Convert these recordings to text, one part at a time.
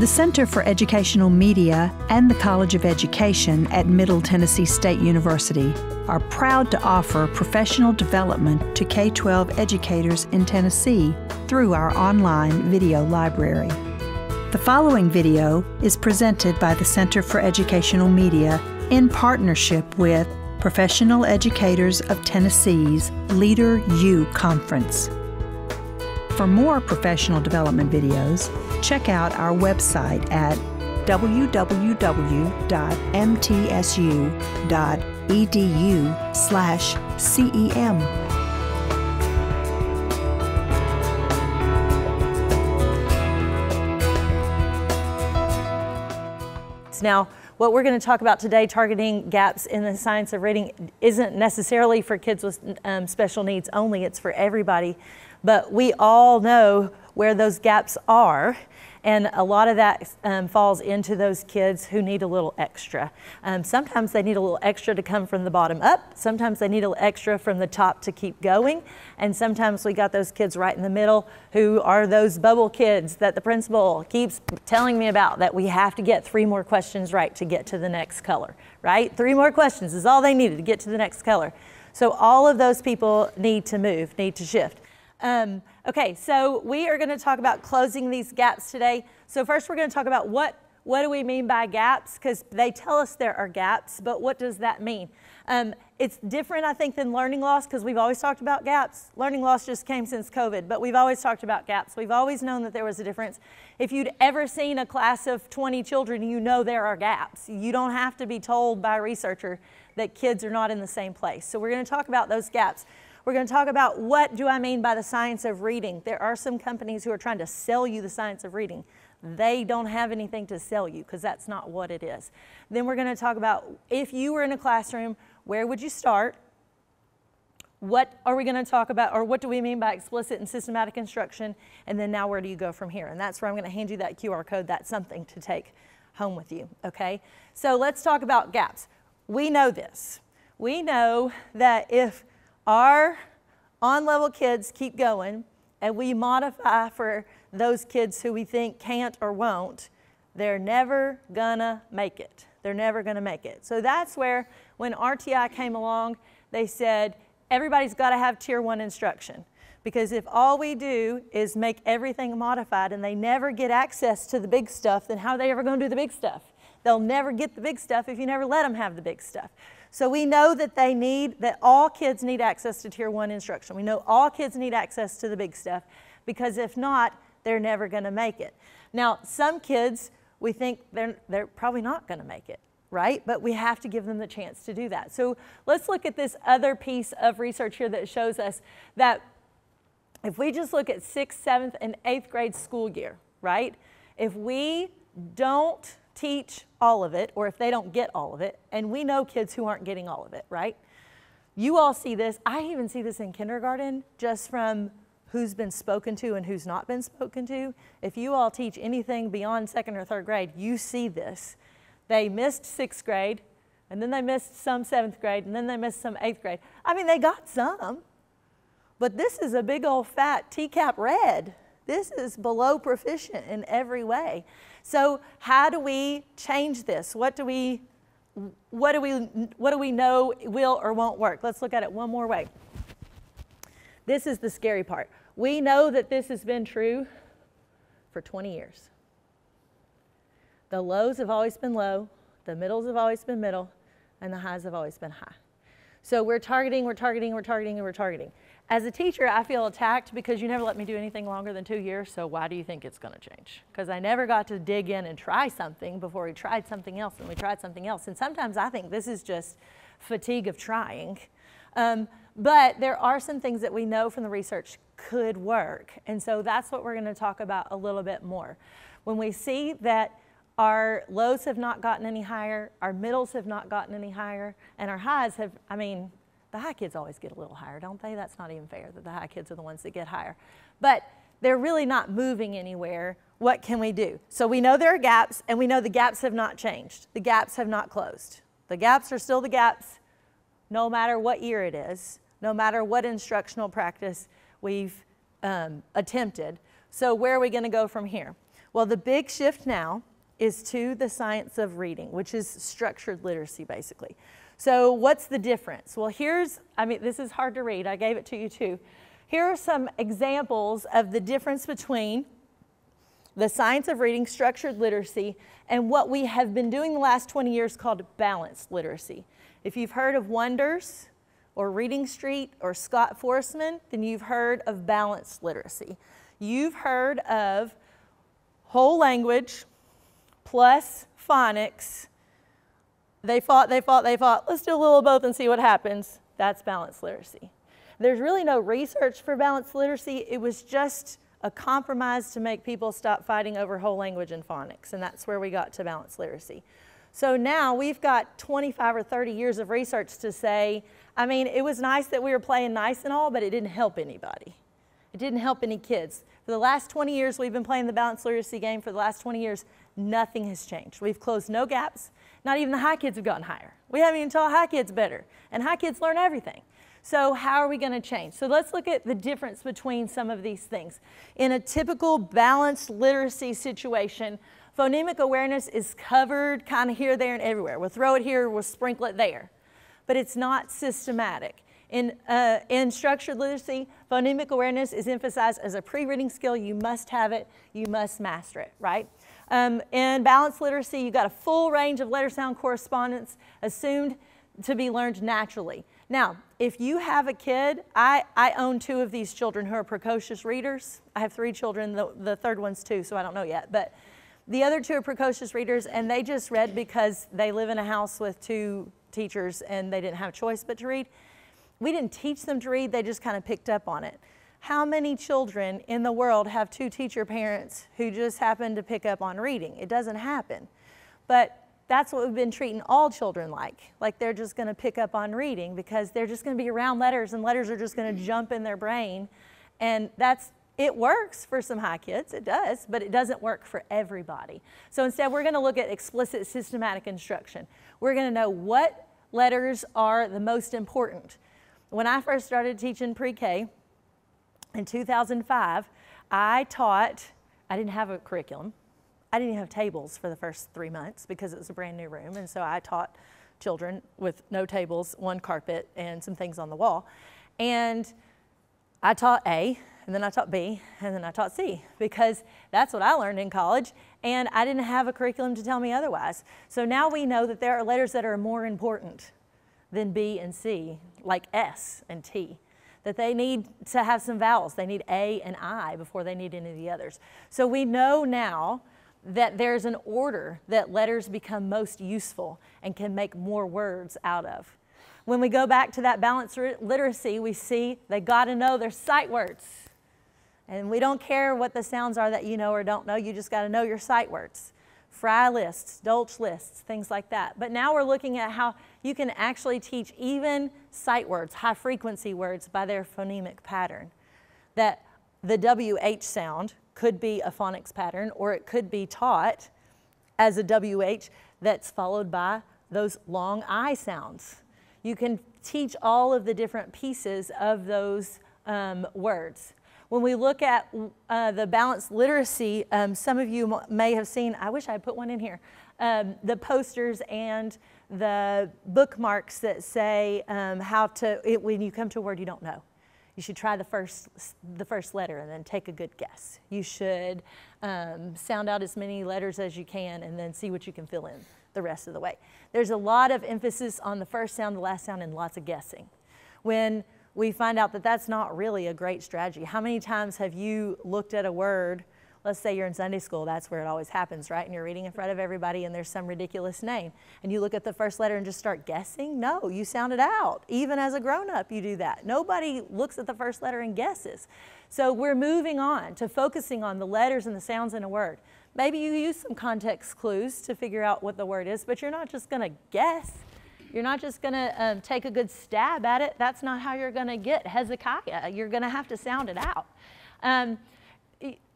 The Center for Educational Media and the College of Education at Middle Tennessee State University are proud to offer professional development to K 12 educators in Tennessee through our online video library. The following video is presented by the Center for Educational Media in partnership with Professional Educators of Tennessee's Leader U Conference. For more professional development videos, check out our website at www.mtsu.edu slash CEM. Now, what we're going to talk about today, targeting gaps in the science of reading, isn't necessarily for kids with um, special needs only, it's for everybody. But we all know where those gaps are. And a lot of that um, falls into those kids who need a little extra. Um, sometimes they need a little extra to come from the bottom up. Sometimes they need a little extra from the top to keep going. And sometimes we got those kids right in the middle who are those bubble kids that the principal keeps telling me about that we have to get three more questions right to get to the next color, right? Three more questions is all they needed to get to the next color. So all of those people need to move, need to shift. Um, okay, so we are going to talk about closing these gaps today. So first we're going to talk about what, what do we mean by gaps? Because they tell us there are gaps, but what does that mean? Um, it's different, I think, than learning loss because we've always talked about gaps. Learning loss just came since COVID, but we've always talked about gaps. We've always known that there was a difference. If you'd ever seen a class of 20 children, you know there are gaps. You don't have to be told by a researcher that kids are not in the same place. So we're going to talk about those gaps. We're going to talk about what do I mean by the science of reading. There are some companies who are trying to sell you the science of reading. They don't have anything to sell you because that's not what it is. Then we're going to talk about if you were in a classroom, where would you start? What are we going to talk about, or what do we mean by explicit and systematic instruction? And then now where do you go from here? And that's where I'm going to hand you that QR code. That's something to take home with you, okay? So let's talk about gaps. We know this. We know that if our on-level kids keep going and we modify for those kids who we think can't or won't, they're never gonna make it. They're never gonna make it. So that's where when RTI came along, they said, everybody's gotta have tier one instruction. Because if all we do is make everything modified and they never get access to the big stuff, then how are they ever gonna do the big stuff? They'll never get the big stuff if you never let them have the big stuff. So we know that they need, that all kids need access to tier one instruction. We know all kids need access to the big stuff because if not, they're never gonna make it. Now, some kids, we think they're, they're probably not gonna make it, right? But we have to give them the chance to do that. So let's look at this other piece of research here that shows us that if we just look at sixth, seventh, and eighth grade school year, right? If we don't teach all of it, or if they don't get all of it, and we know kids who aren't getting all of it, right? You all see this. I even see this in kindergarten just from who's been spoken to and who's not been spoken to. If you all teach anything beyond second or third grade, you see this. They missed sixth grade, and then they missed some seventh grade, and then they missed some eighth grade. I mean, they got some, but this is a big old fat TCAP red. This is below proficient in every way. So how do we change this? What do we, what do we, what do we know will or won't work? Let's look at it one more way. This is the scary part. We know that this has been true for 20 years. The lows have always been low, the middles have always been middle, and the highs have always been high. So we're targeting, we're targeting, we're targeting, and we're targeting. As a teacher, I feel attacked because you never let me do anything longer than two years, so why do you think it's going to change? Because I never got to dig in and try something before we tried something else and we tried something else. And sometimes I think this is just fatigue of trying. Um, but there are some things that we know from the research could work. And so that's what we're going to talk about a little bit more. When we see that our lows have not gotten any higher, our middles have not gotten any higher, and our highs have, I mean, the high kids always get a little higher, don't they? That's not even fair that the high kids are the ones that get higher. But they're really not moving anywhere. What can we do? So we know there are gaps, and we know the gaps have not changed. The gaps have not closed. The gaps are still the gaps, no matter what year it is, no matter what instructional practice we've um, attempted. So where are we going to go from here? Well, the big shift now is to the science of reading, which is structured literacy basically. So, what's the difference? Well, here's, I mean, this is hard to read. I gave it to you too. Here are some examples of the difference between the science of reading, structured literacy, and what we have been doing the last 20 years called balanced literacy. If you've heard of Wonders or Reading Street or Scott Foresman, then you've heard of balanced literacy. You've heard of whole language plus phonics. They fought, they fought, they fought. Let's do a little of both and see what happens. That's balanced literacy. There's really no research for balanced literacy. It was just a compromise to make people stop fighting over whole language and phonics, and that's where we got to balanced literacy. So now we've got 25 or 30 years of research to say, I mean, it was nice that we were playing nice and all, but it didn't help anybody. It didn't help any kids. For the last 20 years, we've been playing the balanced literacy game. For the last 20 years, nothing has changed. We've closed no gaps. Not even the high kids have gotten higher. We haven't even taught high kids better. And high kids learn everything. So, how are we going to change? So, let's look at the difference between some of these things. In a typical balanced literacy situation, phonemic awareness is covered kind of here, there, and everywhere. We'll throw it here, we'll sprinkle it there. But it's not systematic. In, uh, in structured literacy, phonemic awareness is emphasized as a pre reading skill. You must have it, you must master it, right? Um, in balanced literacy, you've got a full range of letter sound correspondence assumed to be learned naturally. Now, if you have a kid, I, I own two of these children who are precocious readers. I have three children, the, the third one's two, so I don't know yet. But the other two are precocious readers, and they just read because they live in a house with two teachers and they didn't have a choice but to read. We didn't teach them to read, they just kind of picked up on it. How many children in the world have two teacher parents who just happen to pick up on reading? It doesn't happen. But that's what we've been treating all children like. Like they're just going to pick up on reading because they're just going to be around letters and letters are just going to jump in their brain. And that's, it works for some high kids, it does, but it doesn't work for everybody. So instead, we're going to look at explicit systematic instruction. We're going to know what letters are the most important. When I first started teaching pre K in 2005, I taught, I didn't have a curriculum. I didn't have tables for the first three months because it was a brand new room. And so I taught children with no tables, one carpet, and some things on the wall. And I taught A, and then I taught B, and then I taught C because that's what I learned in college. And I didn't have a curriculum to tell me otherwise. So now we know that there are letters that are more important than B and C, like S and T that they need to have some vowels. They need A and I before they need any of the others. So we know now that there's an order that letters become most useful and can make more words out of. When we go back to that balanced literacy, we see they got to know their sight words. And we don't care what the sounds are that you know or don't know, you just got to know your sight words. Fry lists, Dolch lists, things like that. But now we're looking at how you can actually teach even sight words, high frequency words, by their phonemic pattern. That the WH sound could be a phonics pattern or it could be taught as a WH that's followed by those long I sounds. You can teach all of the different pieces of those um, words. When we look at uh, the balanced literacy, um, some of you may have seen, I wish I had put one in here, um, the posters and the bookmarks that say um, how to, it, when you come to a word you don't know. You should try the first, the first letter and then take a good guess. You should um, sound out as many letters as you can and then see what you can fill in the rest of the way. There's a lot of emphasis on the first sound, the last sound, and lots of guessing. When we find out that that's not really a great strategy. How many times have you looked at a word let's say you're in Sunday school, that's where it always happens, right? And you're reading in front of everybody and there's some ridiculous name. And you look at the first letter and just start guessing? No, you sound it out. Even as a grown up, you do that. Nobody looks at the first letter and guesses. So we're moving on to focusing on the letters and the sounds in a word. Maybe you use some context clues to figure out what the word is, but you're not just going to guess. You're not just going to um, take a good stab at it. That's not how you're going to get Hezekiah. You're going to have to sound it out. Um,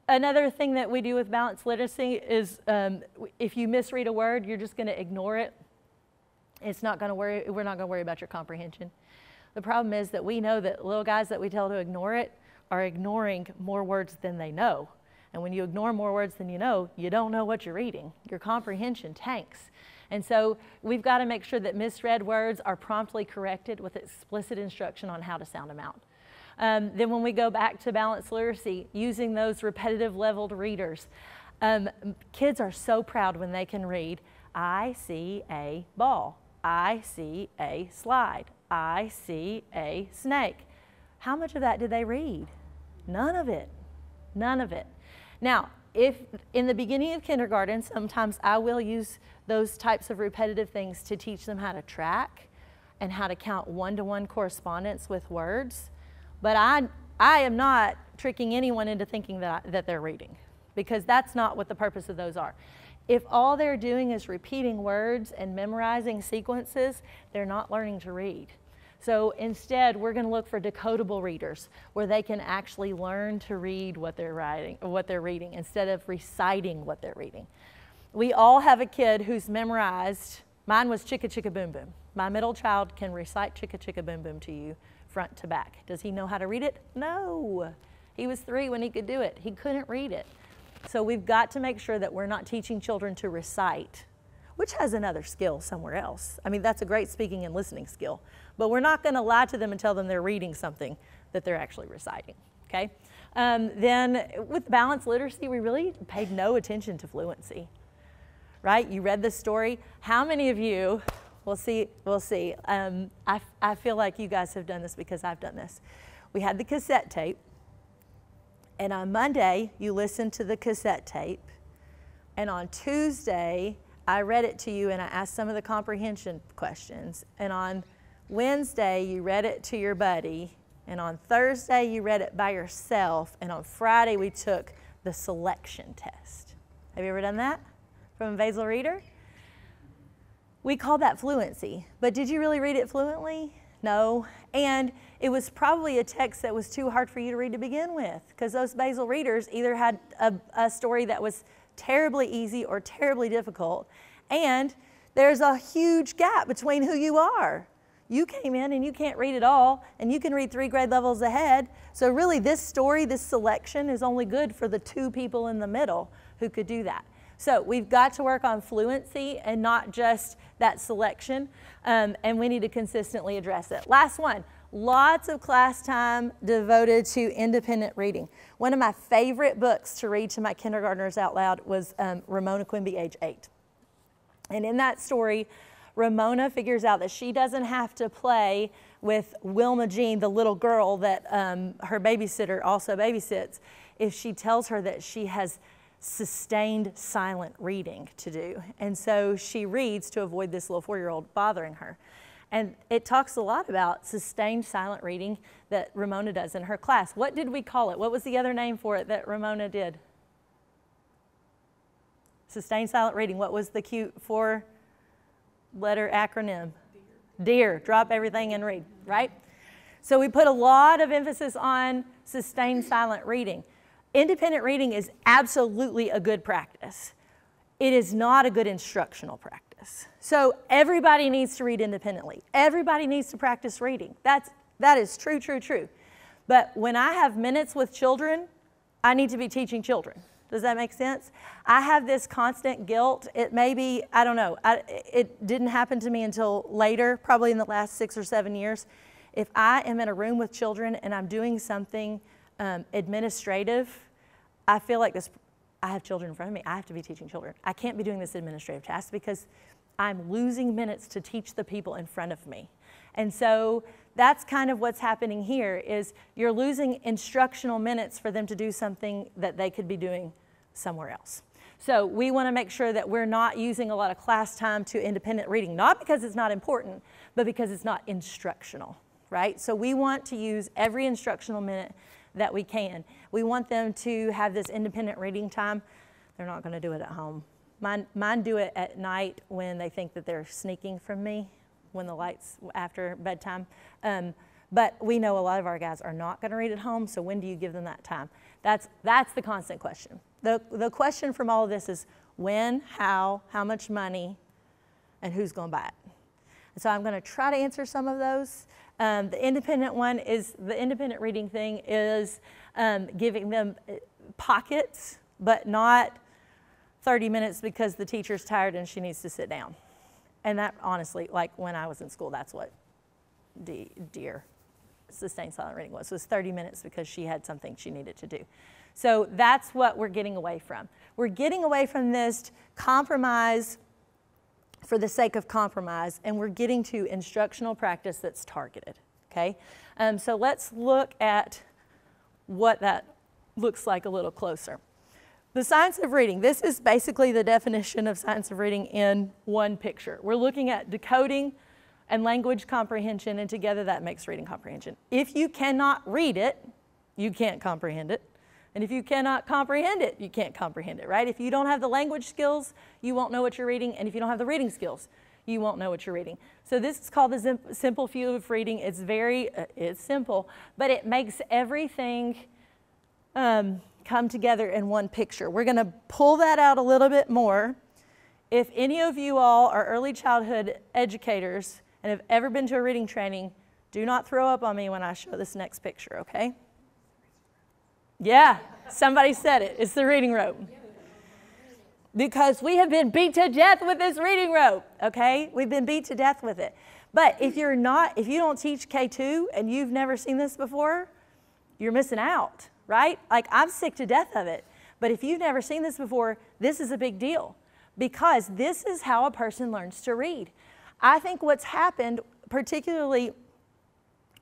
Another thing that we do with balanced literacy is um, if you misread a word, you're just going to ignore it. It's not going to worry, we're not going to worry about your comprehension. The problem is that we know that little guys that we tell to ignore it are ignoring more words than they know. And when you ignore more words than you know, you don't know what you're reading. Your comprehension tanks. And so we've got to make sure that misread words are promptly corrected with explicit instruction on how to sound them out. Um, then when we go back to balanced literacy, using those repetitive leveled readers, um, kids are so proud when they can read, I see a ball, I see a slide, I see a snake. How much of that did they read? None of it. None of it. Now, if in the beginning of kindergarten, sometimes I will use those types of repetitive things to teach them how to track and how to count one to one correspondence with words. But I, I am not tricking anyone into thinking that, I, that they're reading because that's not what the purpose of those are. If all they're doing is repeating words and memorizing sequences, they're not learning to read. So instead, we're going to look for decodable readers where they can actually learn to read what they're writing, what they're reading instead of reciting what they're reading. We all have a kid who's memorized. Mine was Chicka Chicka Boom Boom. My middle child can recite Chicka Chicka Boom Boom to you front to back. Does he know how to read it? No. He was three when he could do it. He couldn't read it. So we've got to make sure that we're not teaching children to recite, which has another skill somewhere else. I mean, that's a great speaking and listening skill. But we're not going to lie to them and tell them they're reading something that they're actually reciting. Okay? Um, then with balanced literacy, we really paid no attention to fluency. Right? You read the story. How many of you, we'll see, we'll see. Um, I, I feel like you guys have done this because I've done this. We had the cassette tape, and on Monday, you listened to the cassette tape, and on Tuesday, I read it to you and I asked some of the comprehension questions. And on Wednesday, you read it to your buddy, and on Thursday, you read it by yourself, and on Friday, we took the selection test. Have you ever done that from a basal reader? We call that fluency, but did you really read it fluently? No. And it was probably a text that was too hard for you to read to begin with because those basal readers either had a, a, story that was terribly easy or terribly difficult. And there's a huge gap between who you are. You came in and you can't read it all, and you can read three grade levels ahead. So, really, this story, this selection is only good for the two people in the middle who could do that. So, we've got to work on fluency and not just that selection, um, and we need to consistently address it. Last one lots of class time devoted to independent reading. One of my favorite books to read to my kindergartners out loud was um, Ramona Quimby, age eight. And in that story, Ramona figures out that she doesn't have to play with Willa Jean, the little girl that um, her babysitter also babysits, if she tells her that she has sustained silent reading to do. And so she reads to avoid this little four year old bothering her. And it talks a lot about sustained silent reading that Ramona does in her class. What did we call it? What was the other name for it that Ramona did? Sustained silent reading. What was the cute four letter acronym? DEAR. Drop everything and read, right? So we put a lot of emphasis on sustained silent reading. Independent reading is absolutely a good practice. It is not a good instructional practice. So everybody needs to read independently. Everybody needs to practice reading. That's, that is true, true, true. But when I have minutes with children, I need to be teaching children. Does that make sense? I have this constant guilt. It may be, I don't know, I, it didn't happen to me until later, probably in the last six or seven years. If I am in a room with children and I'm doing something um, administrative, I feel like this, I have children in front of me. I have to be teaching children. I can't be doing this administrative task because I'm losing minutes to teach the people in front of me. And so that's kind of what's happening here is you're losing instructional minutes for them to do something that they could be doing somewhere else. So we want to make sure that we're not using a lot of class time to independent reading, not because it's not important, but because it's not instructional, right? So we want to use every instructional minute that we can. We want them to have this independent reading time. They're not going to do it at home. Mine, mine do it at night when they think that they're sneaking from me when the lights after bedtime. Um, but we know a lot of our guys are not going to read at home, so when do you give them that time? That's, that's the constant question. The, the question from all of this is when, how, how much money, and who's going to buy it. And so I'm going to try to answer some of those. Um, the independent one is the independent reading thing is um, giving them uh, pockets but not 30 minutes because the teacher's tired and she needs to sit down. And that honestly, like when I was in school, that's what dear sustained silent reading was, was 30 minutes because she had something she needed to do. So that's what we're getting away from. We're getting away from this compromise for the sake of compromise, and we're getting to instructional practice that's targeted, okay? Um, so let's look at what that looks like a little closer. The science of reading, this is basically the definition of science of reading in one picture. We're looking at decoding and language comprehension, and together that makes reading comprehension. If you cannot read it, you can't comprehend it. And if you cannot comprehend it, you can't comprehend it, right? If you don't have the language skills, you won't know what you're reading. And if you don't have the reading skills, you won't know what you're reading. So this is called the simple view of reading. It's very, uh, it's simple, but it makes everything um, come together in one picture. We're going to pull that out a little bit more. If any of you all are early childhood educators and have ever been to a reading training, do not throw up on me when I show this next picture, okay? Yeah, somebody said it. It's the reading rope. Because we have been beat to death with this reading rope, okay? We've been beat to death with it. But if you're not, if you don't teach K2 and you've never seen this before, you're missing out right? Like I'm sick to death of it. But if you've never seen this before, this is a big deal because this is how a person learns to read. I think what's happened, particularly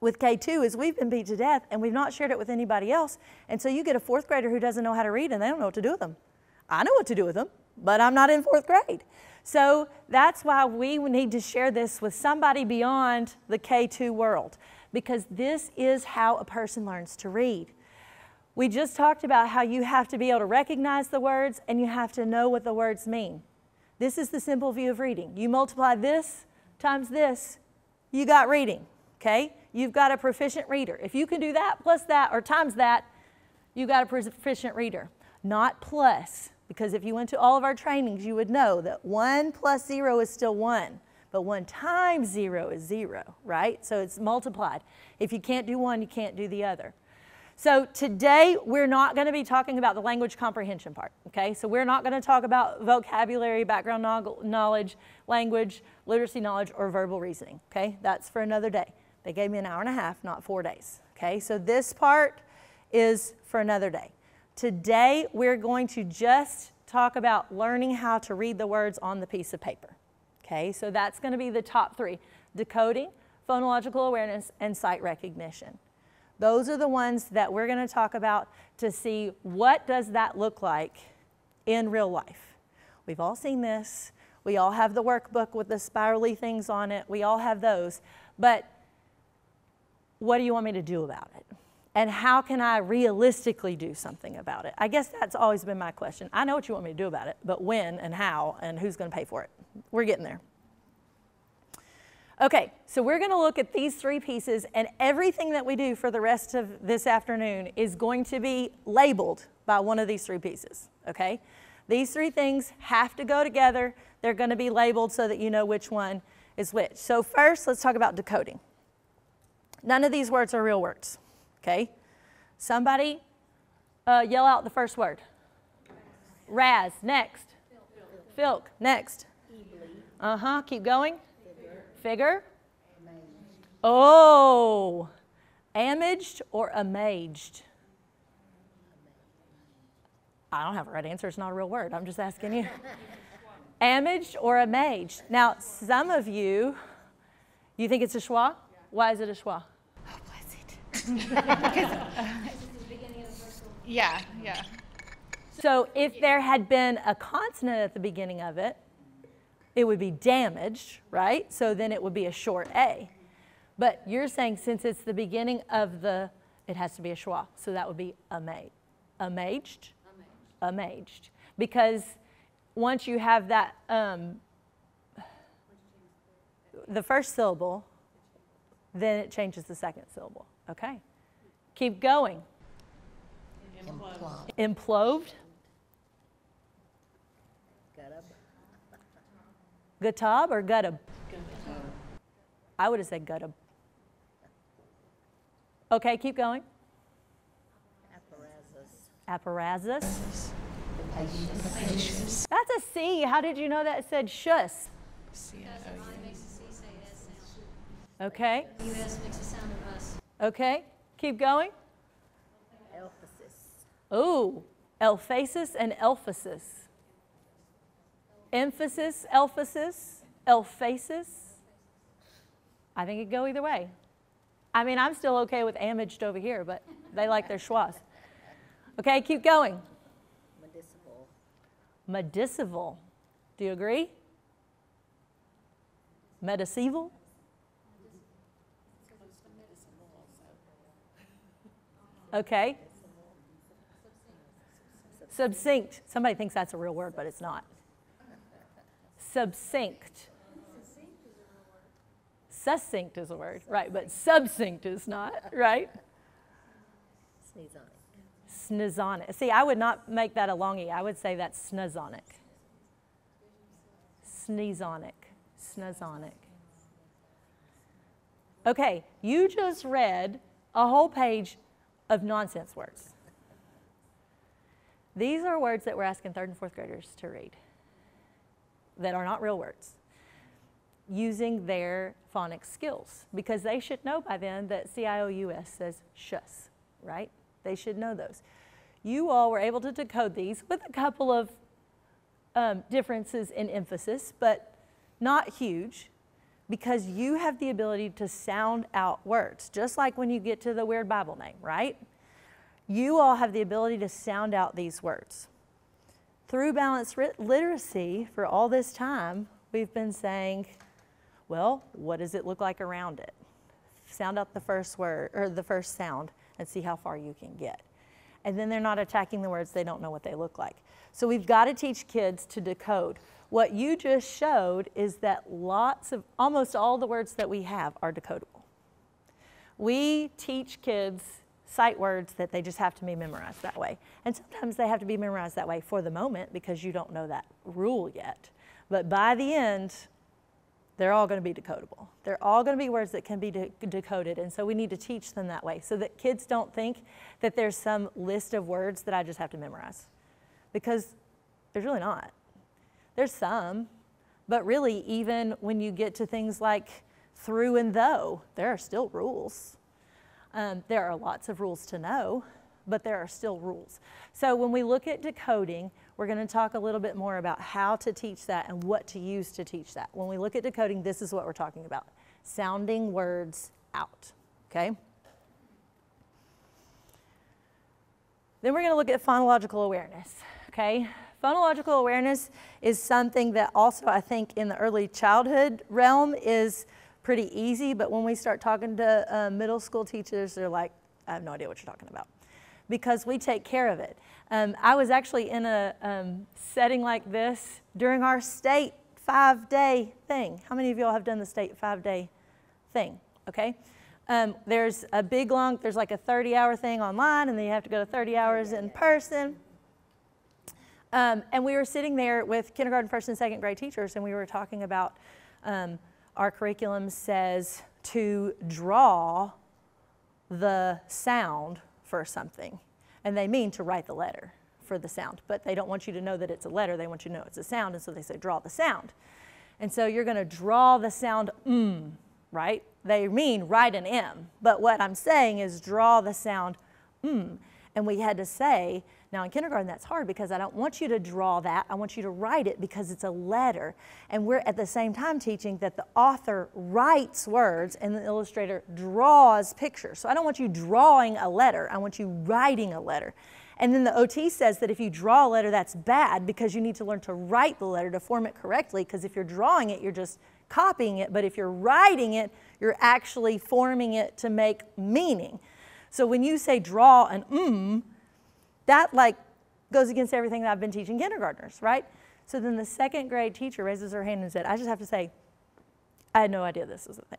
with K2, is we've been beat to death and we've not shared it with anybody else. And so you get a fourth grader who doesn't know how to read and they don't know what to do with them. I know what to do with them, but I'm not in fourth grade. So that's why we need to share this with somebody beyond the K2 world because this is how a person learns to read. We just talked about how you have to be able to recognize the words and you have to know what the words mean. This is the simple view of reading. You multiply this times this, you got reading, okay? You've got a proficient reader. If you can do that plus that or times that, you've got a proficient reader. Not plus, because if you went to all of our trainings, you would know that one plus zero is still one, but one times zero is zero, right? So it's multiplied. If you can't do one, you can't do the other. So today we're not going to be talking about the language comprehension part, okay? So we're not going to talk about vocabulary, background knowledge, language, literacy knowledge, or verbal reasoning, okay? That's for another day. They gave me an hour and a half, not four days, okay? So this part is for another day. Today we're going to just talk about learning how to read the words on the piece of paper, okay? So that's going to be the top three, decoding, phonological awareness, and sight recognition. Those are the ones that we're going to talk about to see what does that look like in real life. We've all seen this. We all have the workbook with the spirally things on it. We all have those. But what do you want me to do about it? And how can I realistically do something about it? I guess that's always been my question. I know what you want me to do about it, but when and how and who's going to pay for it? We're getting there. Okay, so we're going to look at these three pieces, and everything that we do for the rest of this afternoon is going to be labeled by one of these three pieces, okay? These three things have to go together. They're going to be labeled so that you know which one is which. So first, let's talk about decoding. None of these words are real words, okay? Somebody uh, yell out the first word. Raz, next. Filk, next. Uh-huh, keep going. Figure? Oh, amaged or amaged? I don't have a right answer. It's not a real word. I'm just asking you. amaged or amaged? Now, some of you, you think it's a schwa? Why is it a schwa? Yeah, yeah. So if there had been a consonant at the beginning of it, it would be damaged, right? So then it would be a short A. But you're saying since it's the beginning of the, it has to be a schwa. So that would be amaged. Amaged? Amaged. Because once you have that, um, the first syllable, then it changes the second syllable. Okay. Keep going. Imploved. Imploved. Gatab or Guttab? I would have said Guttab. Okay, keep going. Apparatus. Aparatus. That's a C. How did you know that it said shus? Okay. US makes a sound of us. Okay. Keep going. Elphasis. Ooh, emphasis and emphasis. Emphasis, emphasis, emphasis. I think it could go either way. I mean, I'm still okay with amaged over here, but they like their schwas. Okay, keep going. Medicinal. Medicival. Do you agree? Medicival? Okay. Subcinct. Somebody thinks that's a real word, but it's not. Subcinct. Succinct is a word, right, but subcinct is not, right? Sneezonic. Snizonic. See, I would not make that a long E. I would say that's snazonic. Sneezonic. Snazonic. Okay, you just read a whole page of nonsense words. These are words that we're asking third and fourth graders to read that are not real words using their phonics skills because they should know by then that CIOUS says shus, right? They should know those. You all were able to decode these with a couple of um, differences in emphasis, but not huge because you have the ability to sound out words, just like when you get to the weird Bible name, right? You all have the ability to sound out these words. Through balanced literacy, for all this time, we've been saying, well, what does it look like around it? Sound out the first word or the first sound and see how far you can get. And then they're not attacking the words, they don't know what they look like. So we've got to teach kids to decode. What you just showed is that lots of, almost all the words that we have are decodable. We teach kids sight words that they just have to be memorized that way. And sometimes they have to be memorized that way for the moment because you don't know that rule yet. But by the end, they're all going to be decodable. They're all going to be words that can be de decoded. And so we need to teach them that way so that kids don't think that there's some list of words that I just have to memorize. Because there's really not. There's some, but really, even when you get to things like through and though, there are still rules. Um, there are lots of rules to know, but there are still rules. So when we look at decoding, we're going to talk a little bit more about how to teach that and what to use to teach that. When we look at decoding, this is what we're talking about sounding words out. Okay? Then we're going to look at phonological awareness. Okay? Phonological awareness is something that also I think in the early childhood realm is pretty easy, but when we start talking to uh, middle school teachers, they're like, I have no idea what you're talking about because we take care of it. Um, I was actually in a um, setting like this during our state five day thing. How many of y'all have done the state five day thing? Okay. Um, there's a big long, there's like a 30 hour thing online, and then you have to go to 30 hours in person. Um, and we were sitting there with kindergarten, first, and second grade teachers, and we were talking about um, our curriculum says to draw the sound for something. And they mean to write the letter for the sound, but they don't want you to know that it's a letter. They want you to know it's a sound, and so they say draw the sound. And so you're going to draw the sound mm, right? They mean write an M, but what I'm saying is draw the sound mm. And we had to say, now in kindergarten that's hard because I don't want you to draw that. I want you to write it because it's a letter. And we're at the same time teaching that the author writes words and the illustrator draws pictures. So I don't want you drawing a letter. I want you writing a letter. And then the OT says that if you draw a letter, that's bad because you need to learn to write the letter to form it correctly. Because if you're drawing it, you're just copying it. But if you're writing it, you're actually forming it to make meaning. So when you say draw an mm, that like goes against everything that I've been teaching kindergartners, right? So then the second grade teacher raises her hand and said, I just have to say, I had no idea this was a thing.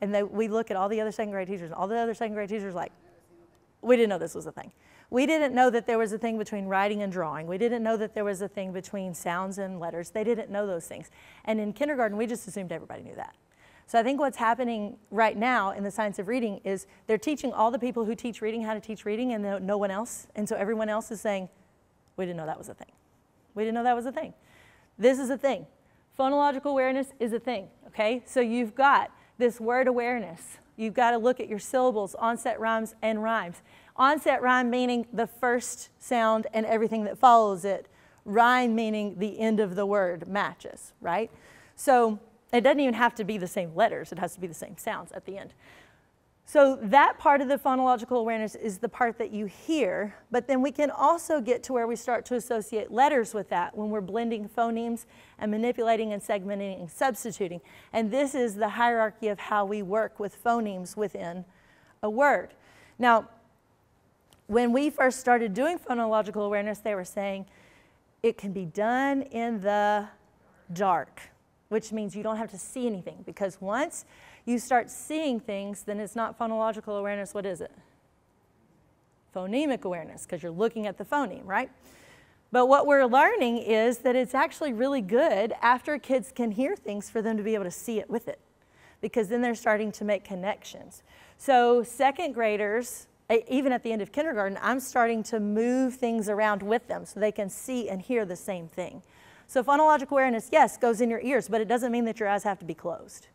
And they, we look at all the other second grade teachers, and all the other second grade teachers like, we didn't know this was a thing. We didn't know that there was a thing between writing and drawing. We didn't know that there was a thing between sounds and letters. They didn't know those things. And in kindergarten, we just assumed everybody knew that. So I think what's happening right now in the science of reading is they're teaching all the people who teach reading how to teach reading and no one else. And so everyone else is saying, we didn't know that was a thing. We didn't know that was a thing. This is a thing. Phonological awareness is a thing, okay? So you've got this word awareness. You've got to look at your syllables, onset rhymes, and rhymes. Onset rhyme meaning the first sound and everything that follows it. Rhyme meaning the end of the word matches, right? So it doesn't even have to be the same letters, it has to be the same sounds at the end. So that part of the phonological awareness is the part that you hear, but then we can also get to where we start to associate letters with that when we're blending phonemes and manipulating and segmenting and substituting. And this is the hierarchy of how we work with phonemes within a word. Now, when we first started doing phonological awareness, they were saying it can be done in the dark, which means you don't have to see anything because once you start seeing things, then it's not phonological awareness. What is it? Phonemic awareness, because you're looking at the phoneme, right? But what we're learning is that it's actually really good after kids can hear things for them to be able to see it with it, because then they're starting to make connections. So, second graders, even at the end of kindergarten, I'm starting to move things around with them so they can see and hear the same thing. So, phonological awareness, yes, goes in your ears, but it doesn't mean that your eyes have to be closed.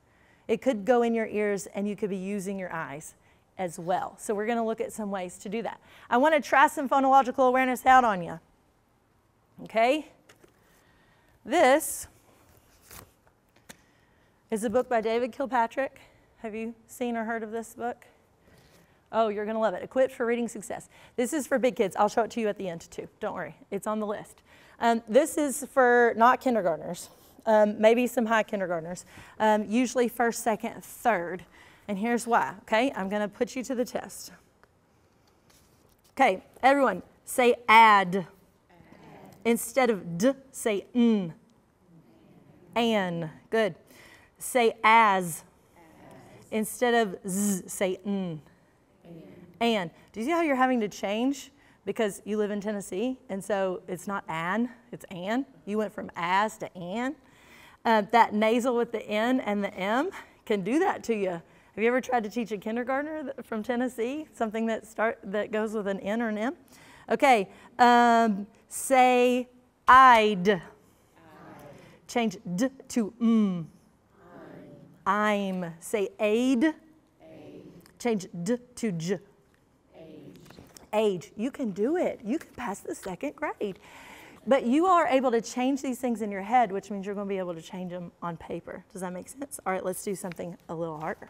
It could go in your ears and you could be using your eyes as well. So we're going to look at some ways to do that. I want to try some phonological awareness out on you. Okay? This is a book by David Kilpatrick. Have you seen or heard of this book? Oh, you're going to love it. Equipped for Reading Success. This is for big kids. I'll show it to you at the end, too. Don't worry, it's on the list. Um, this is for not kindergartners um, maybe some high kindergartners, um, usually first, second, third. And here's why, okay? I'm to put you to the test. Okay, everyone, say add. add. Instead of d, say n. An. Good. Say as. as. Instead of z, say n. And. Do you see how you're having to change? Because you live in Tennessee, and so it's not an, it's an. You went from as to an. Uh, that nasal with the N and the M can do that to you. Have you ever tried to teach a kindergartner from Tennessee something that start that goes with an N or an M? Okay, um, say I'd. Change D to M. I'm. Say aid. Change D to J. Age. You can do it. You can pass the second grade. But you are able to change these things in your head, which means you're going to be able to change them on paper. Does that make sense? All right, let's do something a little harder.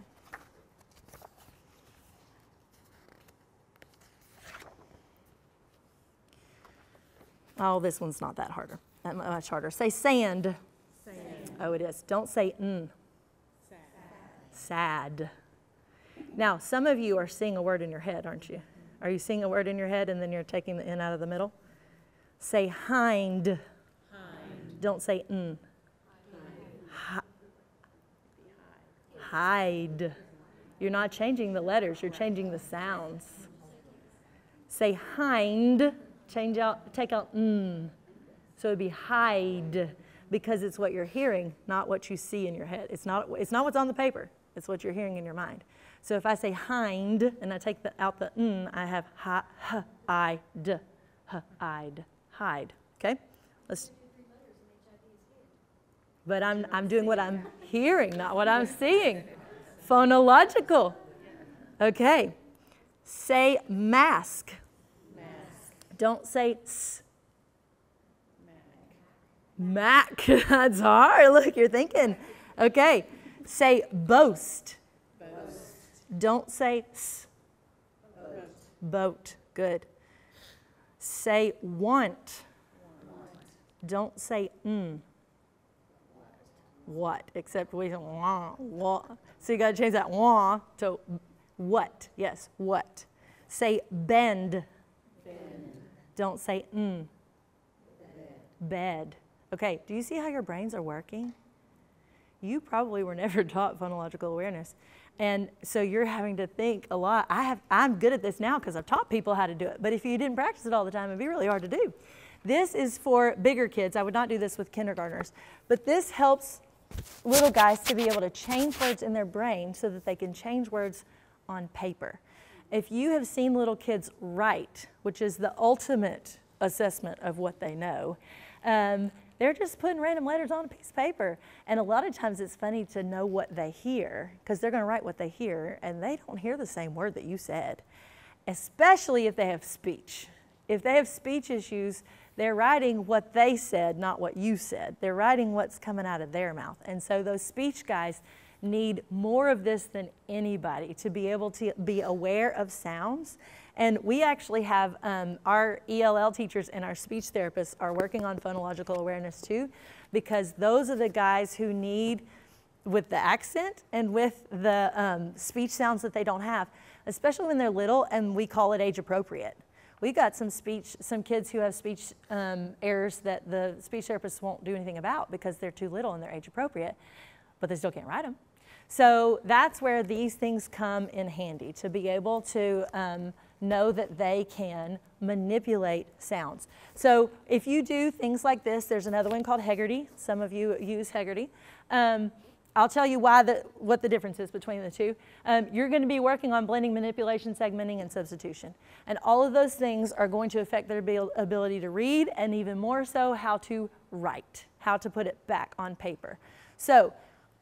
Oh, this one's not that harder. That much harder. Say sand. sand. Oh, it is. Don't say mm. Sad. Sad. Now, some of you are seeing a word in your head, aren't you? Are you seeing a word in your head and then you're taking the N out of the middle? Say hind. hind. Don't say n. Hi. Hide. You're not changing the letters, you're changing the sounds. Say hind. Change out, take out n. So it'd be hide because it's what you're hearing, not what you see in your head. It's not, it's not what's on the paper, it's what you're hearing in your mind. So if I say hind and I take the, out the n, I have ha, h, I, d, h, I, d hide. Okay? Let's. But I'm, I'm doing what I'm hearing, not what I'm seeing. Phonological. Okay. Say mask. mask. Don't say s. Mac. Mac. That's hard. Look, you're thinking. Okay. Say boast. Don't say s. Boat. Boat. Good. Say want. Don't say mm. What? Except we say wah, wah. So you got to change that wah to what. Yes, what. Say bend. bend. Don't say mm. Bed. Bed. Okay, do you see how your brains are working? You probably were never taught phonological awareness. And so you're having to think a lot. I have, I'm good at this now because I've taught people how to do it. But if you didn't practice it all the time, it'd be really hard to do. This is for bigger kids. I would not do this with kindergartners. But this helps little guys to be able to change words in their brain so that they can change words on paper. If you have seen little kids write, which is the ultimate assessment of what they know, Um, they're just putting random letters on a piece of paper. And a lot of times it's funny to know what they hear because they're going to write what they hear and they don't hear the same word that you said, especially if they have speech. If they have speech issues, they're writing what they said, not what you said. They're writing what's coming out of their mouth. And so those speech guys need more of this than anybody to be able to be aware of sounds. And we actually have um, our ELL teachers and our speech therapists are working on phonological awareness too, because those are the guys who need, with the accent and with the um, speech sounds that they don't have, especially when they're little and we call it age appropriate. We got some speech, some kids who have speech um, errors that the speech therapists won't do anything about because they're too little and they're age appropriate, but they still can't write them. So that's where these things come in handy to be able to um, know that they can manipulate sounds. So if you do things like this, there's another one called Heggerty. Some of you use Heggerty. Um, I'll tell you why the, what the difference is between the two. Um, you're going to be working on blending, manipulation, segmenting, and substitution. And all of those things are going to affect their ability to read and even more so how to write, how to put it back on paper. So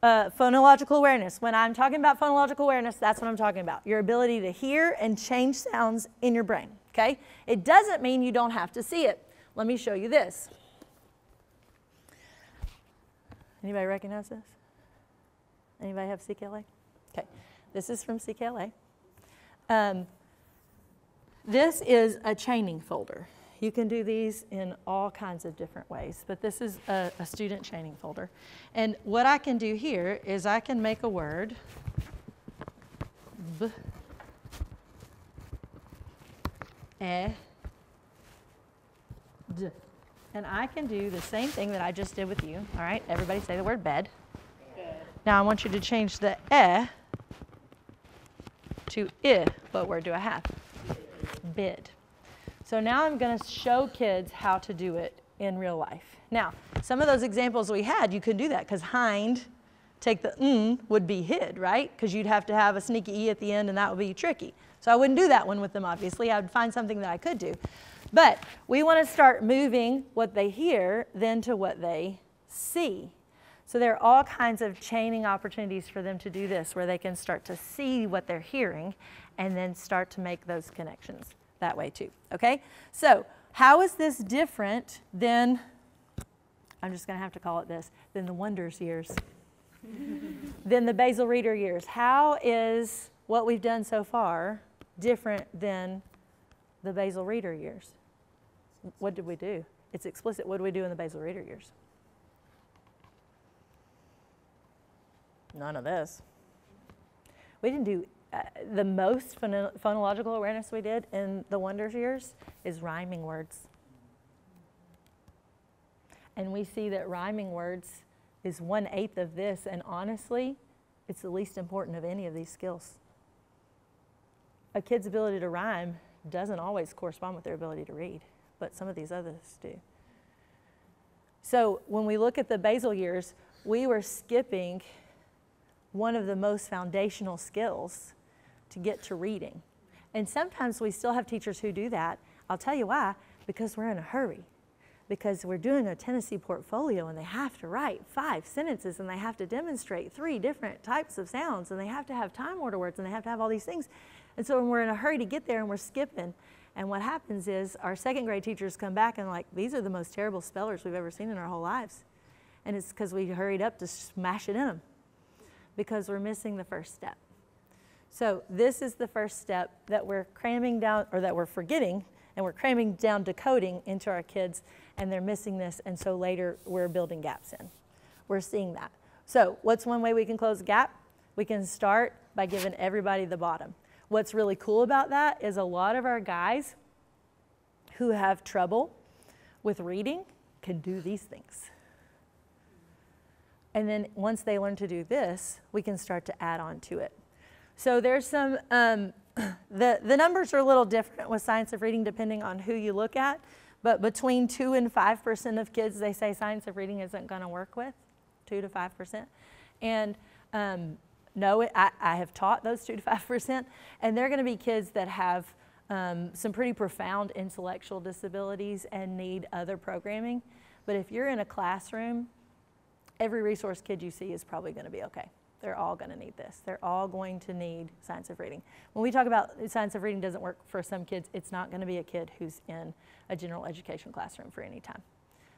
uh, phonological awareness. When I'm talking about phonological awareness, that's what I'm talking about. Your ability to hear and change sounds in your brain, okay? It doesn't mean you don't have to see it. Let me show you this. Anybody recognize this? Anybody have CKLA? Okay, this is from CKLA. Um, this is a chaining folder. You can do these in all kinds of different ways, but this is a, a student chaining folder. And what I can do here is I can make a word, b, e, d. And I can do the same thing that I just did with you. All right, everybody say the word bed. bed. Now I want you to change the e to i. What word do I have? Bid. So now I'm going to show kids how to do it in real life. Now, some of those examples we had, you could do that because hind, take the n, would be hid, right? Because you'd have to have a sneaky e at the end and that would be tricky. So I wouldn't do that one with them, obviously. I would find something that I could do. But we want to start moving what they hear then to what they see. So there are all kinds of chaining opportunities for them to do this where they can start to see what they're hearing and then start to make those connections that way too, okay? So how is this different than, I'm just gonna have to call it this, than the wonders years, than the basal reader years? How is what we've done so far different than the basal reader years? What did we do? It's explicit. What do we do in the basal reader years? None of this. We didn't do uh, the most phonological awareness we did in the Wonders years is rhyming words. And we see that rhyming words is one eighth of this, and honestly, it's the least important of any of these skills. A kid's ability to rhyme doesn't always correspond with their ability to read, but some of these others do. So when we look at the basal years, we were skipping one of the most foundational skills to get to reading. And sometimes we still have teachers who do that. I'll tell you why, because we're in a hurry. Because we're doing a Tennessee portfolio and they have to write five sentences and they have to demonstrate three different types of sounds and they have to have time order words and they have to have all these things. And so when we're in a hurry to get there and we're skipping, and what happens is our second grade teachers come back and like, these are the most terrible spellers we've ever seen in our whole lives. And it's because we hurried up to smash it in them because we're missing the first step. So this is the first step that we're cramming down, or that we're forgetting, and we're cramming down decoding into our kids, and they're missing this, and so later we're building gaps in. We're seeing that. So what's one way we can close the gap? We can start by giving everybody the bottom. What's really cool about that is a lot of our guys who have trouble with reading can do these things. And then once they learn to do this, we can start to add on to it. So there's some, um, the, the numbers are a little different with science of reading depending on who you look at, but between 2 and 5% of kids they say science of reading isn't going to work with, 2 to 5%. And um, no, I, I have taught those 2 to 5%, and they're going to be kids that have um, some pretty profound intellectual disabilities and need other programming. But if you're in a classroom, every resource kid you see is probably going to be okay. They're all going to need this. They're all going to need science of reading. When we talk about science of reading doesn't work for some kids, it's not going to be a kid who's in a general education classroom for any time.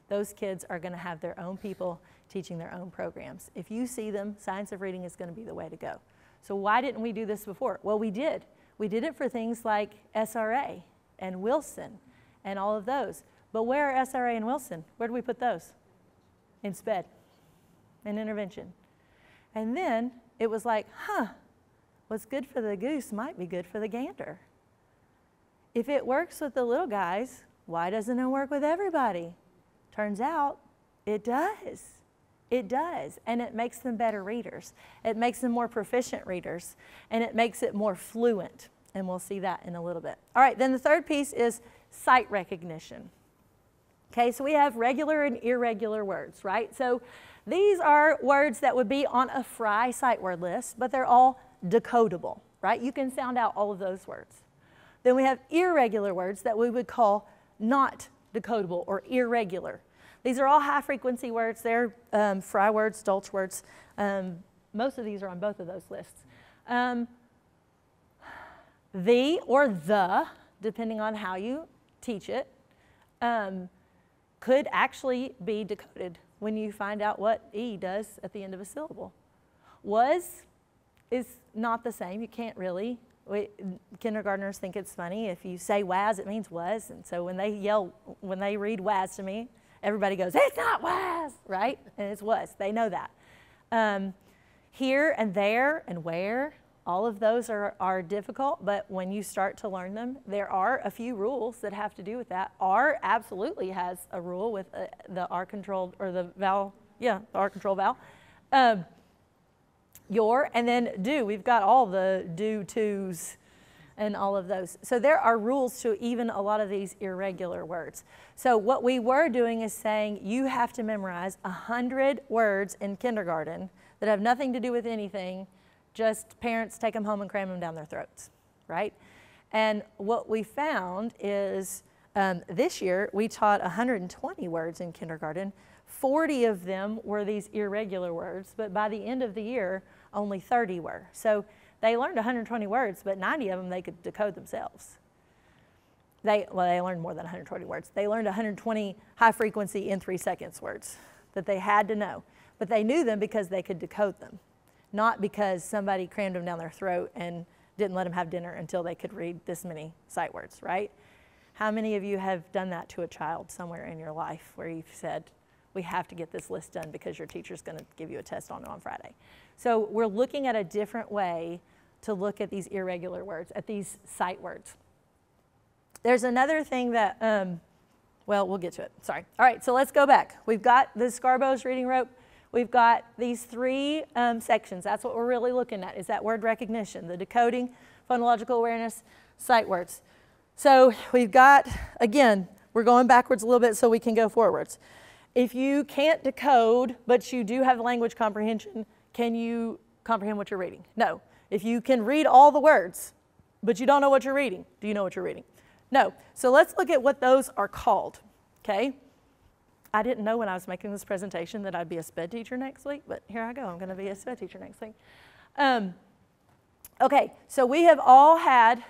Those kids are going to have their own people teaching their own programs. If you see them, science of reading is going to be the way to go. So why didn't we do this before? Well, we did. We did it for things like SRA and Wilson and all of those. But where are SRA and Wilson? Where do we put those? In SPED, in intervention. And then it was like, huh, what's good for the goose might be good for the gander. If it works with the little guys, why doesn't it work with everybody? Turns out it does. It does. And it makes them better readers. It makes them more proficient readers. And it makes it more fluent. And we'll see that in a little bit. All right, then the third piece is sight recognition. Okay, so we have regular and irregular words, right? So these are words that would be on a Fry sight word list, but they're all decodable, right? You can sound out all of those words. Then we have irregular words that we would call not decodable or irregular. These are all high frequency words. They're um, Fry words, Dolch words. Um, most of these are on both of those lists. Um, the or the, depending on how you teach it, um, could actually be decoded when you find out what E does at the end of a syllable. Was is not the same. You can't really. We, kindergartners think it's funny. If you say was, it means was. And so when they yell, when they read was to me, everybody goes, it's not was, right? And it's was. They know that. Um, here and there and where all of those are, are difficult, but when you start to learn them, there are a few rules that have to do with that. R absolutely has a rule with uh, the R controlled, or the vowel, yeah, the R control vowel. Um, your, and then do, we've got all the do, tos, and all of those. So there are rules to even a lot of these irregular words. So what we were doing is saying you have to memorize 100 words in kindergarten that have nothing to do with anything just parents take them home and cram them down their throats, right? And what we found is um, this year we taught 120 words in kindergarten. 40 of them were these irregular words, but by the end of the year, only 30 were. So they learned 120 words, but 90 of them they could decode themselves. They, well, they learned more than 120 words. They learned 120 high frequency in three seconds words that they had to know, but they knew them because they could decode them not because somebody crammed them down their throat and didn't let them have dinner until they could read this many sight words, right? How many of you have done that to a child somewhere in your life where you've said, we have to get this list done because your teacher's going to give you a test on it on Friday? So we're looking at a different way to look at these irregular words, at these sight words. There's another thing that, um, well, we'll get to it. Sorry. All right, so let's go back. We've got the Scarborough's reading rope. We've got these three um, sections. That's what we're really looking at, is that word recognition, the decoding, phonological awareness, sight words. So we've got, again, we're going backwards a little bit so we can go forwards. If you can't decode, but you do have language comprehension, can you comprehend what you're reading? No. If you can read all the words, but you don't know what you're reading, do you know what you're reading? No. So let's look at what those are called, okay? I didn't know when I was making this presentation that I'd be a SPED teacher next week, but here I go. I'm going to be a SPED teacher next week. Um, okay, so we have all had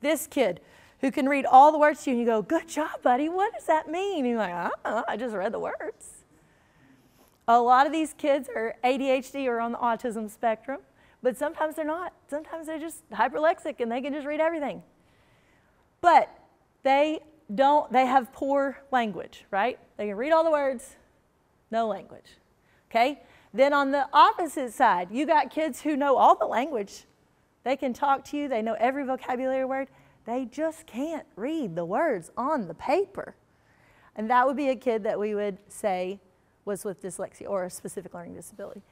this kid who can read all the words to you, and you go, Good job, buddy. What does that mean? And you're like, know. I just read the words. A lot of these kids are ADHD or on the autism spectrum, but sometimes they're not. Sometimes they're just hyperlexic and they can just read everything. But they don't, they have poor language, right? They can read all the words, no language. Okay? Then on the opposite side, you got kids who know all the language. They can talk to you, they know every vocabulary word. They just can't read the words on the paper. And that would be a kid that we would say was with dyslexia or a specific learning disability.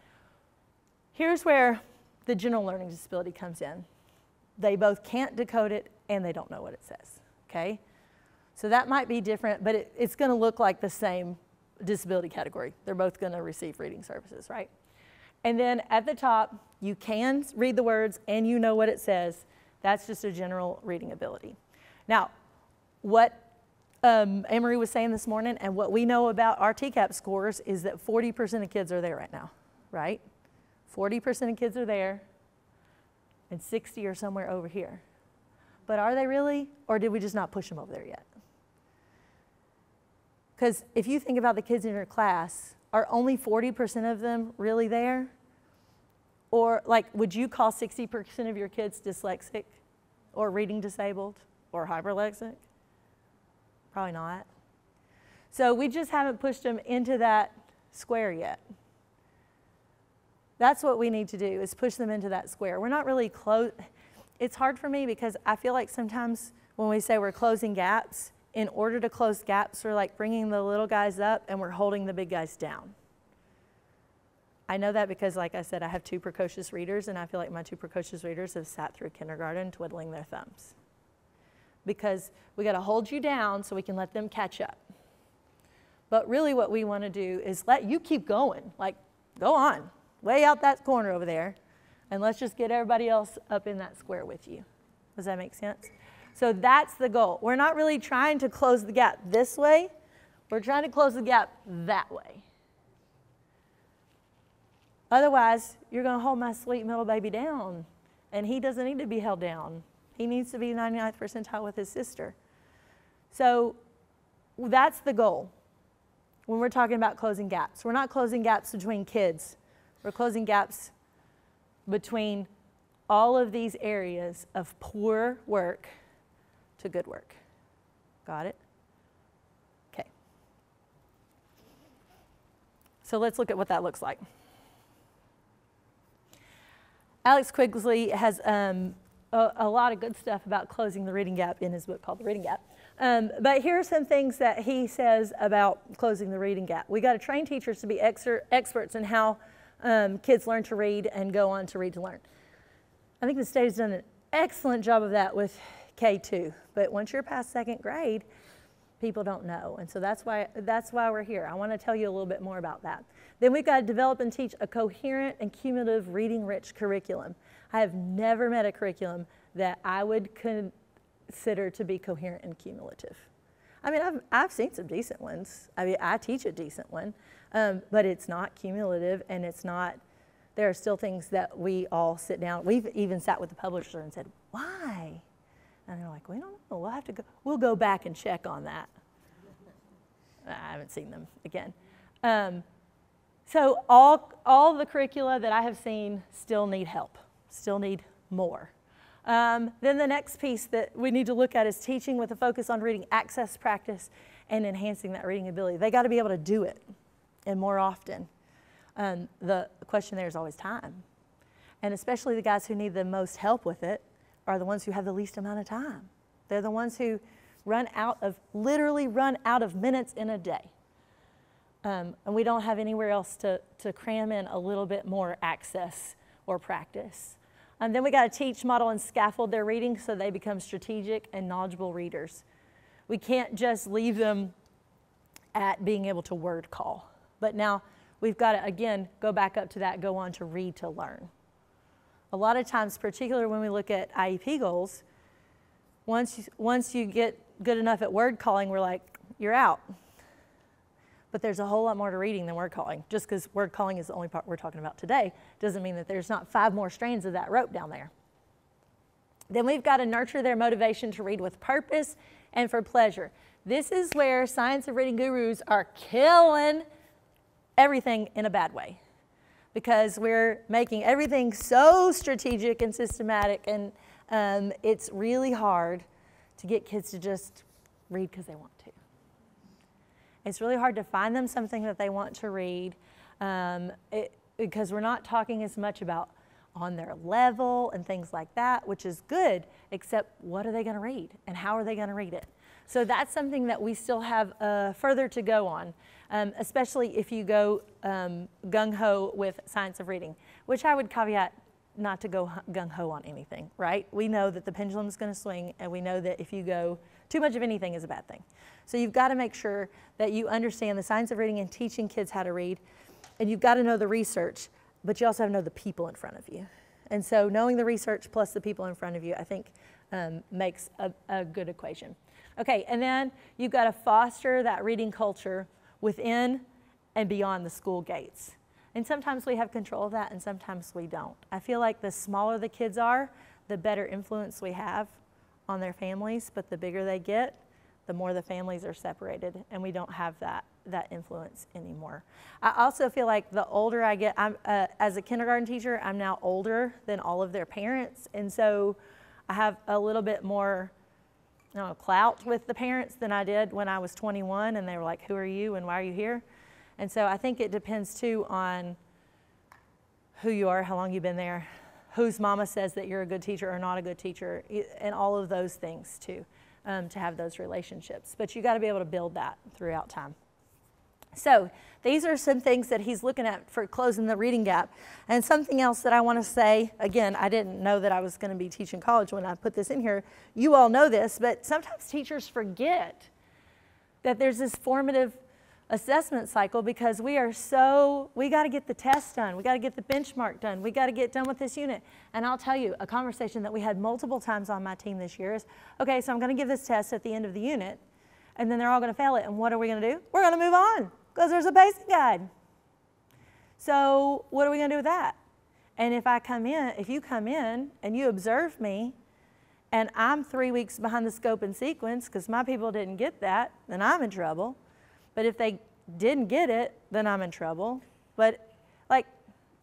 Here's where the general learning disability comes in. They both can't decode it and they don't know what it says. Okay? So that might be different, but it, it's going to look like the same disability category. They're both going to receive reading services, right? And then at the top, you can read the words and you know what it says. That's just a general reading ability. Now, what um, Amory was saying this morning, and what we know about our TCAP scores is that 40% of kids are there right now, right? 40% of kids are there, and 60 are somewhere over here. But are they really, or did we just not push them over there yet? Because if you think about the kids in your class, are only 40% of them really there? Or, like, would you call 60% of your kids dyslexic or reading disabled or hyperlexic? Probably not. So we just haven't pushed them into that square yet. That's what we need to do is push them into that square. We're not really close. It's hard for me because I feel like sometimes when we say we're closing gaps, in order to close gaps, we're like bringing the little guys up and we're holding the big guys down. I know that because, like I said, I have two precocious readers, and I feel like my two precocious readers have sat through kindergarten twiddling their thumbs. Because we got to hold you down so we can let them catch up. But really, what we want to do is let you keep going. Like, go on, way out that corner over there, and let's just get everybody else up in that square with you. Does that make sense? So that's the goal. We're not really trying to close the gap this way, we're trying to close the gap that way. Otherwise, you're going to hold my sweet middle baby down, and he doesn't need to be held down. He needs to be 99th percentile with his sister. So that's the goal when we're talking about closing gaps. We're not closing gaps between kids, we're closing gaps between all of these areas of poor work to good work. Got it? Okay. So let's look at what that looks like. Alex Quigley has um, a, a, lot of good stuff about closing the reading gap in his book called The Reading Gap. Um, but here are some things that he says about closing the reading gap. We got to train teachers to be experts in how um, kids learn to read and go on to read to learn. I think the state has done an excellent job of that with K2. But once you're past second grade, people don't know. And so that's why, that's why we're here. I want to tell you a little bit more about that. Then we've got to develop and teach a coherent and cumulative reading rich curriculum. I have never met a curriculum that I would consider to be coherent and cumulative. I mean, I've, I've seen some decent ones. I mean, I teach a decent one, um, but it's not cumulative and it's not, there are still things that we all sit down. We've even sat with the publisher and said, why? And they're like, we don't know. We'll have to go. We'll go back and check on that. I haven't seen them again. Um, so all, all the curricula that I have seen still need help, still need more. Um, then the next piece that we need to look at is teaching with a focus on reading access practice and enhancing that reading ability. They got to be able to do it and more often. Um, the question there is always time. And especially the guys who need the most help with it are the ones who have the least amount of time. They're the ones who run out of, literally run out of minutes in a day. Um, and we don't have anywhere else to, to cram in a little bit more access or practice. And then we got to teach, model, and scaffold their reading so they become strategic and knowledgeable readers. We can't just leave them at being able to word call. But now we've got to, again, go back up to that, go on to read to learn. A lot of times, particularly when we look at IEP goals, once you, once you get good enough at word calling, we're like, you're out. But there's a whole lot more to reading than word calling. Just because word calling is the only part we're talking about today doesn't mean that there's not five more strands of that rope down there. Then we've got to nurture their motivation to read with purpose and for pleasure. This is where science of reading gurus are killing everything in a bad way because we're making everything so strategic and systematic, and um, it's really hard to get kids to just read because they want to. It's really hard to find them something that they want to read um, it, because we're not talking as much about on their level and things like that, which is good, except what are they going to read and how are they going to read it? So that's something that we still have uh, further to go on, um, especially if you go um, gung ho with science of reading, which I would caveat not to go gung ho on anything, right? We know that the pendulum is going to swing, and we know that if you go too much of anything is a bad thing. So you've got to make sure that you understand the science of reading and teaching kids how to read. And you've got to know the research, but you also have to know the people in front of you. And so knowing the research plus the people in front of you, I think um, makes a, a good equation. Okay, and then you've got to foster that reading culture within and beyond the school gates. And sometimes we have control of that and sometimes we don't. I feel like the smaller the kids are, the better influence we have on their families, but the bigger they get, the more the families are separated and we don't have that that influence anymore. I also feel like the older I get, I'm, uh, as a kindergarten teacher, I'm now older than all of their parents, and so I have a little bit more know, clout with the parents than I did when I was 21, and they were like, "Who are you and why are you here?" And so I think it depends too on who you are, how long you've been there, whose mama says that you're a good teacher or not a good teacher, and all of those things too, um, to have those relationships. But you got to be able to build that throughout time. So these are some things that he's looking at for closing the reading gap. And something else that I want to say, again, I didn't know that I was going to be teaching college when I put this in here. You all know this, but sometimes teachers forget that there's this formative assessment cycle because we are so, we got to get the test done. We got to get the benchmark done. We got to get done with this unit. And I'll tell you, a conversation that we had multiple times on my team this year is, okay, so I'm going to give this test at the end of the unit, and then they're all going to fail it. And what are we going to do? We're going to move on because there's a basic guide. So what are we going to do with that? And if I come in, if you come in and you observe me, and I'm three weeks behind the scope and sequence because my people didn't get that, then I'm in trouble. But if they didn't get it, then I'm in trouble. But like,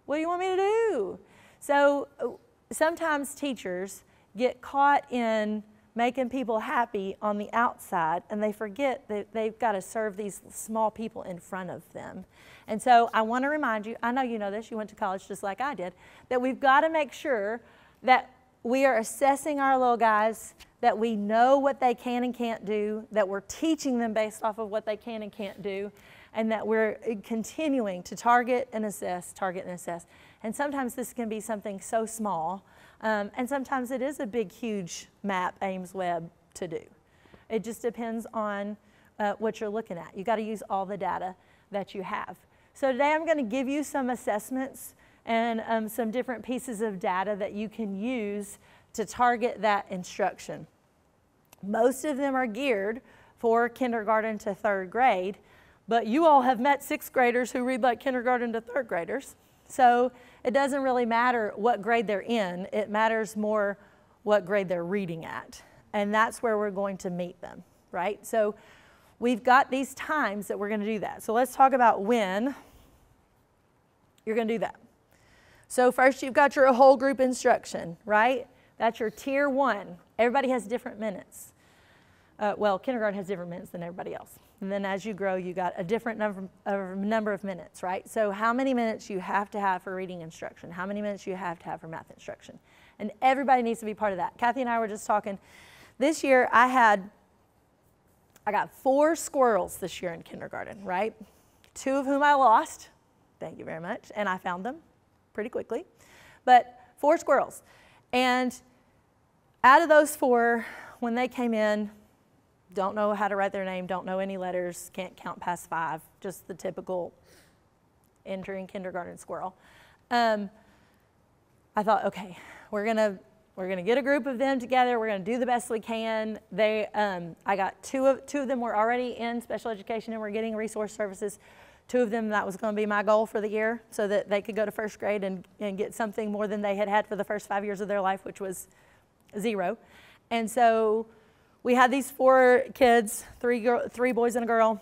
what do you want me to do? So uh, sometimes teachers get caught in making people happy on the outside and they forget that they've got to serve these small people in front of them. And so I want to remind you, I know you know this, you went to college just like I did, that we've got to make sure that we are assessing our little guys, that we know what they can and can't do, that we're teaching them based off of what they can and can't do, and that we're eh, continuing to target and assess, target and assess. And sometimes this can be something so small um, and sometimes it is a big, huge map, aimsweb, to do. It just depends on uh, what you're looking at. You got to use all the data that you have. So today I'm going to give you some assessments and um, some different pieces of data that you can use to target that instruction. Most of them are geared for kindergarten to third grade, but you all have met sixth graders who read like kindergarten to third graders. So it doesn't really matter what grade they're in, it matters more what grade they're reading at. And that's where we're going to meet them, right? So we've got these times that we're going to do that. So let's talk about when you're going to do that. So first you've got your whole group instruction, right? That's your tier one. Everybody has different minutes. Uh, well, kindergarten has different minutes than everybody else. And then as you grow, you got a different number, a number of minutes, right? So how many minutes you have to have for reading instruction, how many minutes you have to have for math instruction. And everybody needs to be part of that. Kathy and I were just talking. This year I had, I got four squirrels this year in kindergarten, right? Two of whom I lost, thank you very much, and I found them pretty quickly. But four squirrels. And out of those four, when they came in, don't know how to write their name, don't know any letters, can't count past five, just the typical entering kindergarten squirrel. Um, I thought, okay, we're gonna we're gonna get a group of them together. We're gonna do the best we can. They, um, I got two of two of them were already in special education and were getting resource services. Two of them that was to be my goal for the year, so that they could go to first grade and, and get something more than they had had for the first five years of their life, which was zero. And so we had these four kids, three, girl, three boys and a girl.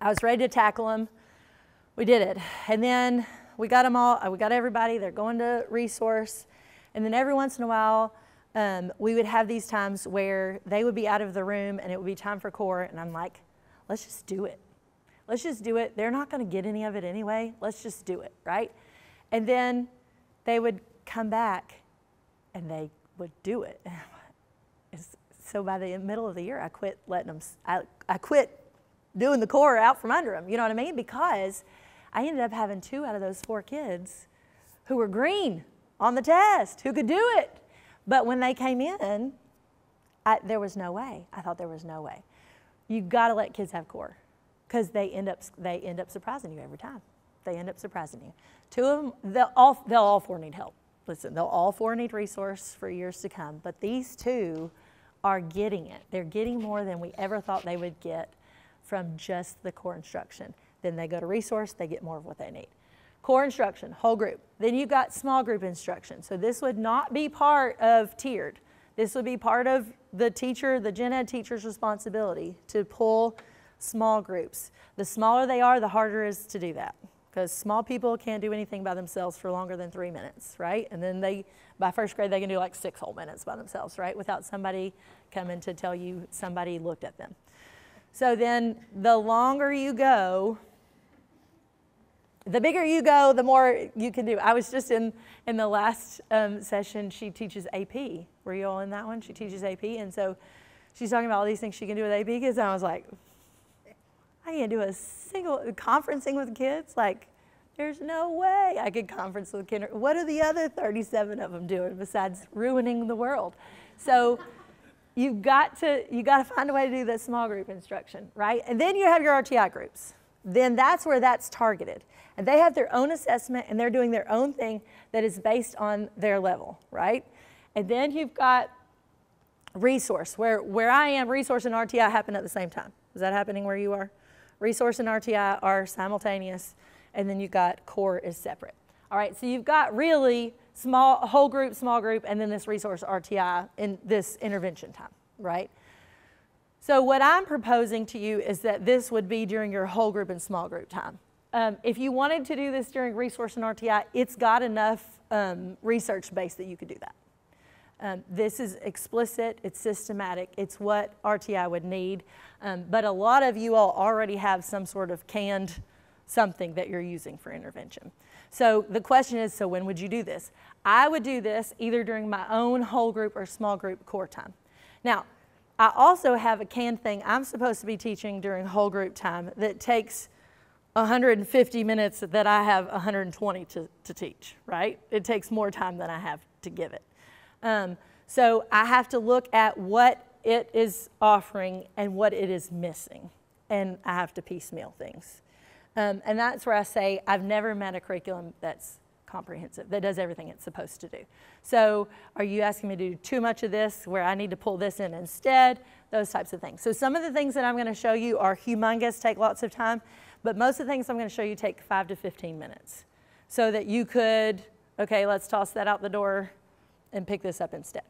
I was ready to tackle them. We did it. And then we got them all, we got everybody, they're going to resource. And then every once in a while, um, we would have these times where they would be out of the room and it would be time for core. And I'm like, let's just do it. Let's just do it. They're not going to get any of it anyway. Let's just do it, right? And then they would come back and they would do it. So by the middle of the year, I quit letting them, I, I quit doing the core out from under them. You know what I mean? Because I ended up having two out of those four kids who were green on the test, who could do it. But when they came in, I, there was no way. I thought there was no way. You've got to let kids have core because they end up they end up surprising you every time. They end up surprising you. Two of them, they'll all, they'll all four need help. listen, they'll all four need resource for years to come, but these two are getting it. They're getting more than we ever thought they would get from just the core instruction. Then they go to resource, they get more of what they need. Core instruction, whole group. Then you've got small group instruction. So this would not be part of tiered. This would be part of the teacher, the gen ed teacher's responsibility to pull small groups. The smaller they are, the harder it is to do that because small people can't do anything by themselves for longer than three minutes, right? And then they, by first grade, they can do like six whole minutes by themselves, right? Without somebody coming to tell you somebody looked at them. So then the longer you go, the bigger you go, the more you can do. I was just in, in the last um, session, she teaches AP. Were you all in that one? She teaches AP. And so she's talking about all these things she can do with AP kids. And I was like, I can't do a single conferencing with kids. Like, there's no way I could conference with kids. What are the other 37 of them doing besides ruining the world? So you've got to you got to find a way to do the small group instruction, right? And then you have your RTI groups. Then that's where that's targeted. And they have their own assessment and they're doing their own thing that is based on their level, right? And then you've got resource, where, where I am, resource and RTI happen at the same time. Is that happening where you are? Resource and RTI are simultaneous, and then you've got core is separate. All right, so you've got really small, whole group, small group, and then this resource RTI in this intervention time, right? So what I'm proposing to you is that this would be during your whole group and small group time. Um, if you wanted to do this during resource and RTI, it's got enough um, research base that you could do that. Um, this is explicit, it's systematic, it's what RTI would need. Um, but a lot of you all already have some sort of canned something that you're using for intervention. So the question is, so when would you do this? I would do this either during my own whole group or small group core time. Now, I also have a canned thing I'm supposed to be teaching during whole group time that takes 150 minutes that I have 120 to, to teach, right? It takes more time than I have to give it. Um, so I have to look at what it is offering and what it is missing, and I have to piecemeal things. Um, and that's where I say I've never met a curriculum that's comprehensive, that does everything it's supposed to do. So are you asking me to do too much of this where I need to pull this in instead? Those types of things. So some of the things that I'm going to show you are humongous, take lots of time. But most of the things I'm going to show you take 5 to 15 minutes so that you could, okay, let's toss that out the door and pick this up instead,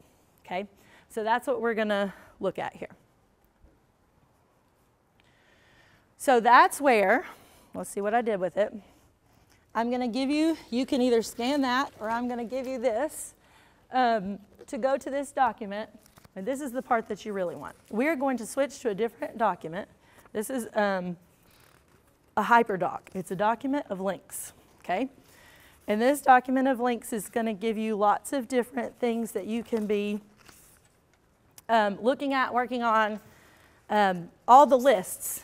okay? So that's what we're going to look at here. So that's where, let's see what I did with it. I'm going to give you, you can either scan that or I'm going to give you this um, to go to this document. And this is the part that you really want. We're going to switch to a different document. This is um, a hyperdoc. It's a document of links, okay? And this document of links is going to give you lots of different things that you can be um, looking at, working on, um, all the lists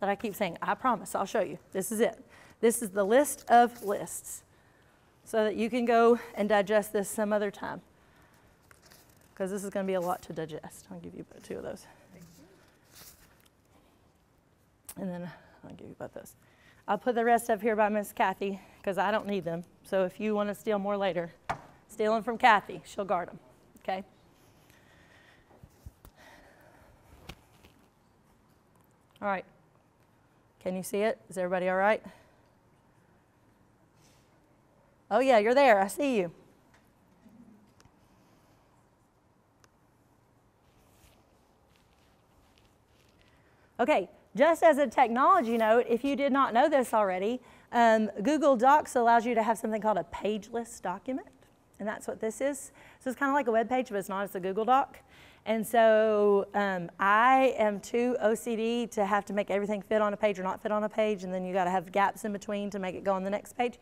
that I keep saying. I promise, I'll show you. This is it. This is the list of lists so that you can go and digest this some other time because this is going to be a lot to digest. I'll give you about two of those. And then I'll give you both those. I'll put the rest up here by Miss Kathy because I don't need them. So if you want to steal more later, steal them from Kathy. She'll guard them. Okay? All right. Can you see it? Is everybody all right? Oh, yeah, you're there. I see you. Okay, just as a technology note, if you did not know this already, um, Google Docs allows you to have something called a pageless document. And that's what this is. So it's kind of like a web page, but it's not. It's a Google Doc. And so um, I am too OCD to have to make everything fit on a page or not fit on a page, and then you got to have gaps in between to make it go on the next page.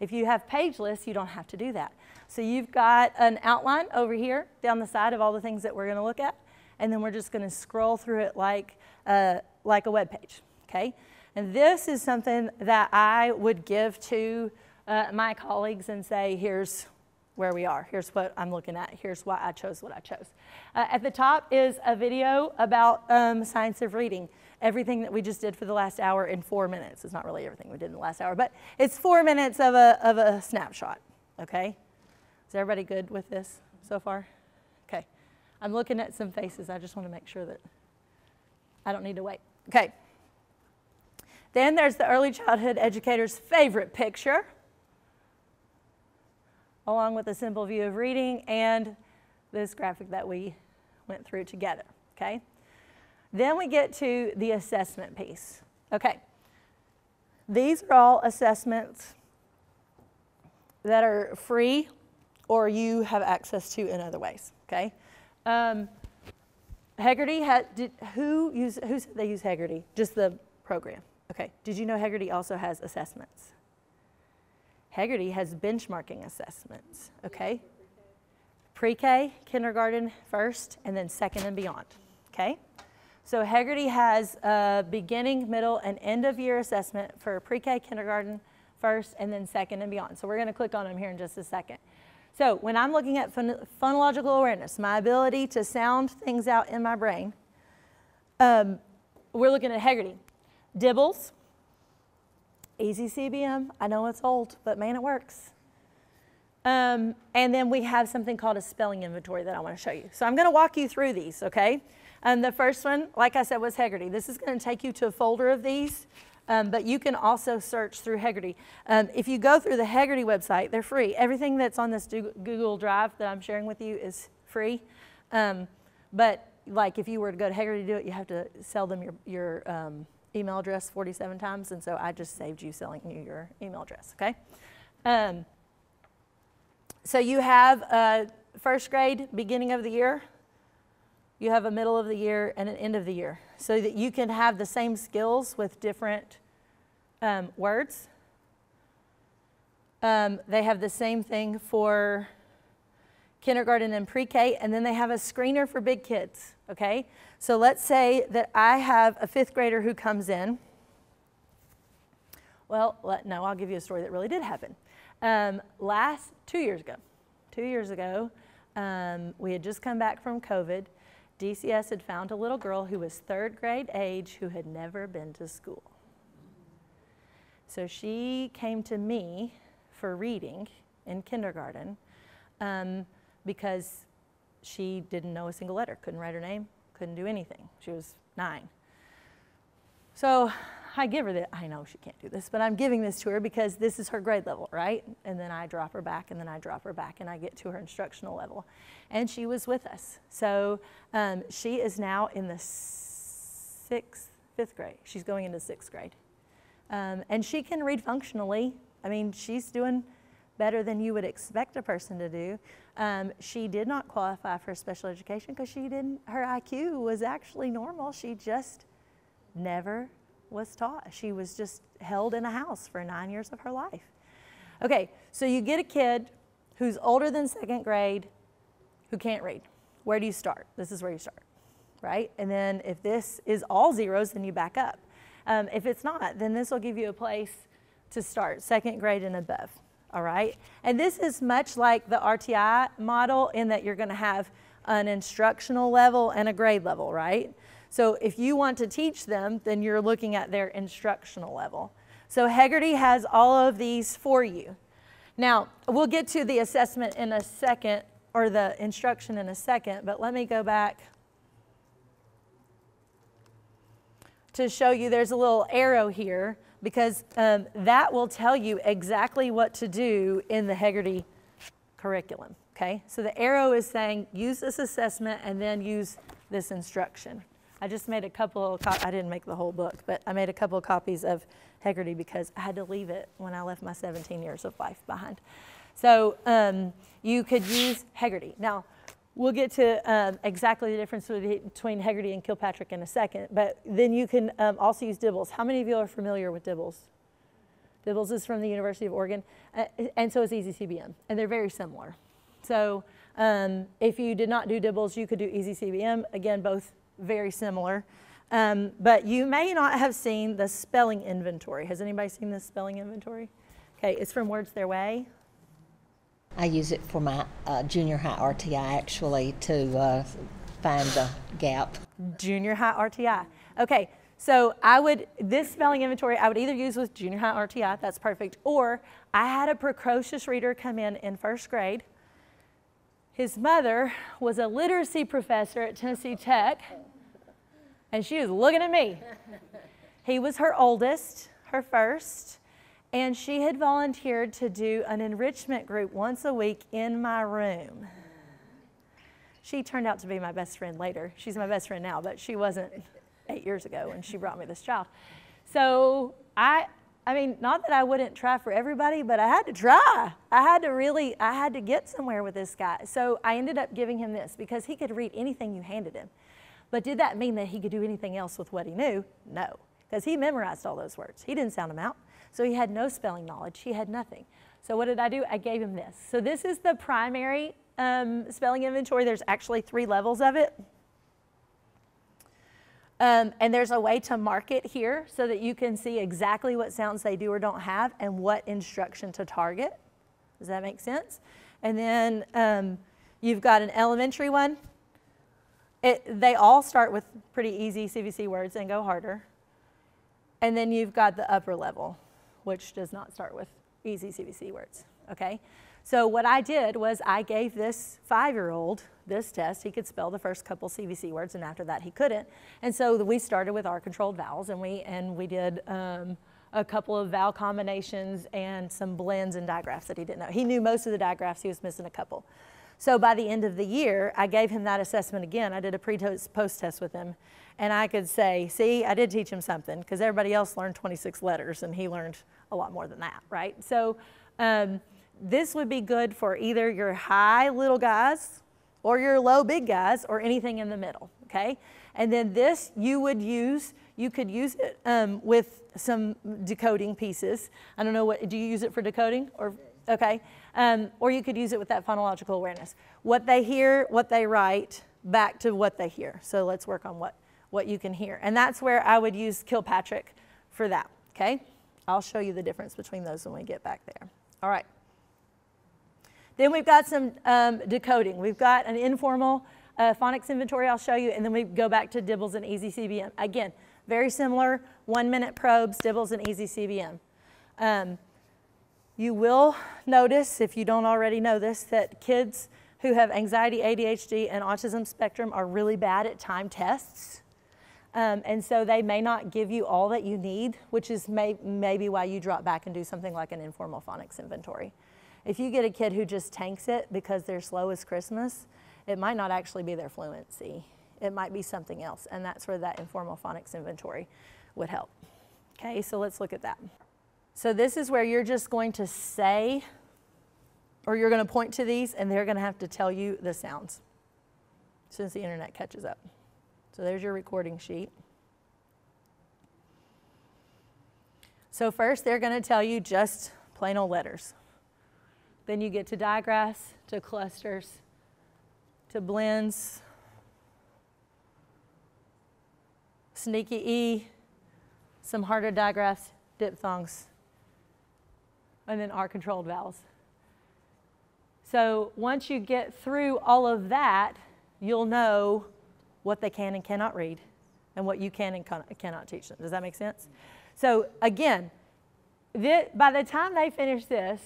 If you have pageless, you don't have to do that. So you've got an outline over here down the side of all the things that we're going to look at, and then we're just going to scroll through it like uh, like a web page, okay? And this is something that I would give to uh, my colleagues and say, here's where we are. Here's what I'm looking at. Here's why I chose what I chose. Uh, at the top is a video about um, science of reading. Everything that we just did for the last hour in four minutes. It's not really everything we did in the last hour, but it's four minutes of a, of a snapshot, okay? Is everybody good with this so far? Okay. I'm looking at some faces. I just want to make sure that I don't need to wait. Okay. Then there's the early childhood educator's favorite picture, along with a simple view of reading and this graphic that we went through together. Okay. Then we get to the assessment piece. Okay. These are all assessments that are free or you have access to in other ways. Okay. Um, did, who use who said they use Heggerty? Just the program. Okay. Did you know Heggerty also has assessments? Heggerty has benchmarking assessments. Okay. Pre-K, kindergarten first, and then second and beyond. Okay. So Heggerty has a beginning, middle, and end of year assessment for pre-K, kindergarten first, and then second and beyond. So we're going to click on them here in just a second. So when I'm looking at phonological awareness, my ability to sound things out in my brain, um, we're looking at Heggerty. DIBELS, easy CBM. I know it's old, but man, it works. Um, and then we have something called a spelling inventory that I want to show you. So I'm going to walk you through these, okay? And the first one, like I said, was Heggerty. This is going to take you to a folder of these, um, but you can also search through Heggerty. Um, if you go through the Heggerty website, they're free. Everything that's on this Google Drive that I'm sharing with you is free. Um, but like if you were to go to Heggerty to do it, you have to sell them your, your um, email address 47 times, and so I just saved you selling you your email address, okay? Um, so you have a first grade beginning of the year, you have a middle of the year and an end of the year so that you can have the same skills with different um, words. Um, they have the same thing for kindergarten and pre-K, and then they have a screener for big kids, okay? So let's say that I have a fifth grader who comes in. Well, let, no, I'll give you a story that really did happen. Um, last, two years ago, two years ago, um, we had just come back from COVID, DCS had found a little girl who was third grade age who had never been to school. So she came to me for reading in kindergarten um, because she didn't know a single letter, couldn't write her name, couldn't do anything. She was nine. So I give her that. I know she can't do this, but I'm giving this to her because this is her grade level, right? And then I drop her back, and then I drop her back, and I get to her instructional level. And she was with us. So um, she is now in the sixth, fifth grade. She's going into sixth grade. Um, and she can read functionally. I mean, she's doing better than you would expect a person to do. Um, she did not qualify for special education because she didn't, her IQ was actually normal. She just never was taught. She was just held in a house for nine years of her life. Okay, so you get a kid who's older than second grade who can't read. Where do you start? This is where you start, right? And then if this is all zeros, then you back up. Um, if it's not, then this will give you a place to start, second grade and above, all right? And this is much like the RTI model in that you're gonna have an instructional level and a grade level, right? So if you want to teach them, then you're looking at their instructional level. So Heggerty has all of these for you. Now, we'll get to the assessment in a second, or the instruction in a second, but let me go back to show you there's a little arrow here because um, that will tell you exactly what to do in the Heggerty curriculum, okay? So the arrow is saying use this assessment and then use this instruction. I just made a couple, I didn't make the whole book, but I made a couple of copies of Heggerty because I had to leave it when I left my 17 years of life behind. So um, you could use Heggerty. Now, we'll get to um, exactly the difference between Heggerty and Kilpatrick in a second, but then you can um, also use DIBELS. How many of you are familiar with DIBELS? DIBELS is from the University of Oregon, uh, and so is Easy CBM, and they're very similar. So um, if you did not do DIBELS, you could do Easy CBM. Again, both very similar. Um, but you may not have seen the spelling inventory. Has anybody seen the spelling inventory? Okay, it's from Words Their Way. I use it for my uh, junior high RTI actually to uh, find the gap. Junior high RTI. Okay, so I would, this spelling inventory, I would either use with junior high RTI, that's perfect, or I had a precocious reader come in in first grade His mother was a literacy professor at Tennessee Tech, and she was looking at me. He was her oldest, her first, and she had volunteered to do an enrichment group once a week in my room. She turned out to be my best friend later. She's my best friend now, but she wasn't eight years ago when she brought me this child. So I, I mean, not that I wouldn't try for everybody, but I had to try. I had to really, I had to get somewhere with this guy. So I ended up giving him this because he could read anything you handed him. But did that mean that he could do anything else with what he knew? No, because he memorized all those words. He didn't sound them out. So he had no spelling knowledge. He had nothing. So what did I do? I gave him this. So this is the primary um, spelling inventory. There's actually three levels of it. Um, and there's a way to mark it here so that you can see exactly what sounds they do or don't have and what instruction to target. Does that make sense? And then um, you've got an elementary one. It, they all start with pretty easy CVC words and go harder. And then you've got the upper level, which does not start with easy CVC words, okay? So what I did was I gave this five-year-old this test. He could spell the first couple CVC words, and after that he couldn't. And so we started with our controlled vowels, and we and we did um, a couple of vowel combinations and some blends and digraphs that he didn't know. He knew most of the digraphs. He was missing a couple. So by the end of the year, I gave him that assessment again. I did a pre-post test with him, and I could say, "See, I did teach him something," because everybody else learned 26 letters, and he learned a lot more than that, right? So. Um, this would be good for either your high little guys or your low big guys or anything in the middle, okay? And then this you would use, you could use it um, with some decoding pieces. I don't know what, do you use it for decoding or, okay? Um, or you could use it with that phonological awareness. What they hear, what they write, back to what they hear. So let's work on what, what you can hear. And that's where I would use Kilpatrick for that, okay? I'll show you the difference between those when we get back there. All right. Then we've got some um, decoding. We've got an informal uh, phonics inventory I'll show you, and then we go back to DIBELS and Easy CBM. Again, very similar, one minute probes, DIBELS and Easy CBM. Um, you will notice, if you don't already know this, that kids who have anxiety, ADHD, and autism spectrum are really bad at time tests. Um, and so they may not give you all that you need, which is may, maybe why you drop back and do something like an informal phonics inventory. If you get a kid who just tanks it because they're slow as Christmas, it might not actually be their fluency. It might be something else, and that's where that informal phonics inventory would help. Okay, so let's look at that. So this is where you're just going to say, or you're going to point to these, and they're going to have to tell you the sounds since the internet catches up. So there's your recording sheet. So first, they're going to tell you just plain old letters. Then you get to digraphs, to clusters, to blends, sneaky E, some harder digraphs, diphthongs, and then R controlled vowels. So once you get through all of that, you'll know what they can and cannot read and what you can and cannot teach them. Does that make sense? So again, by the time they finish this,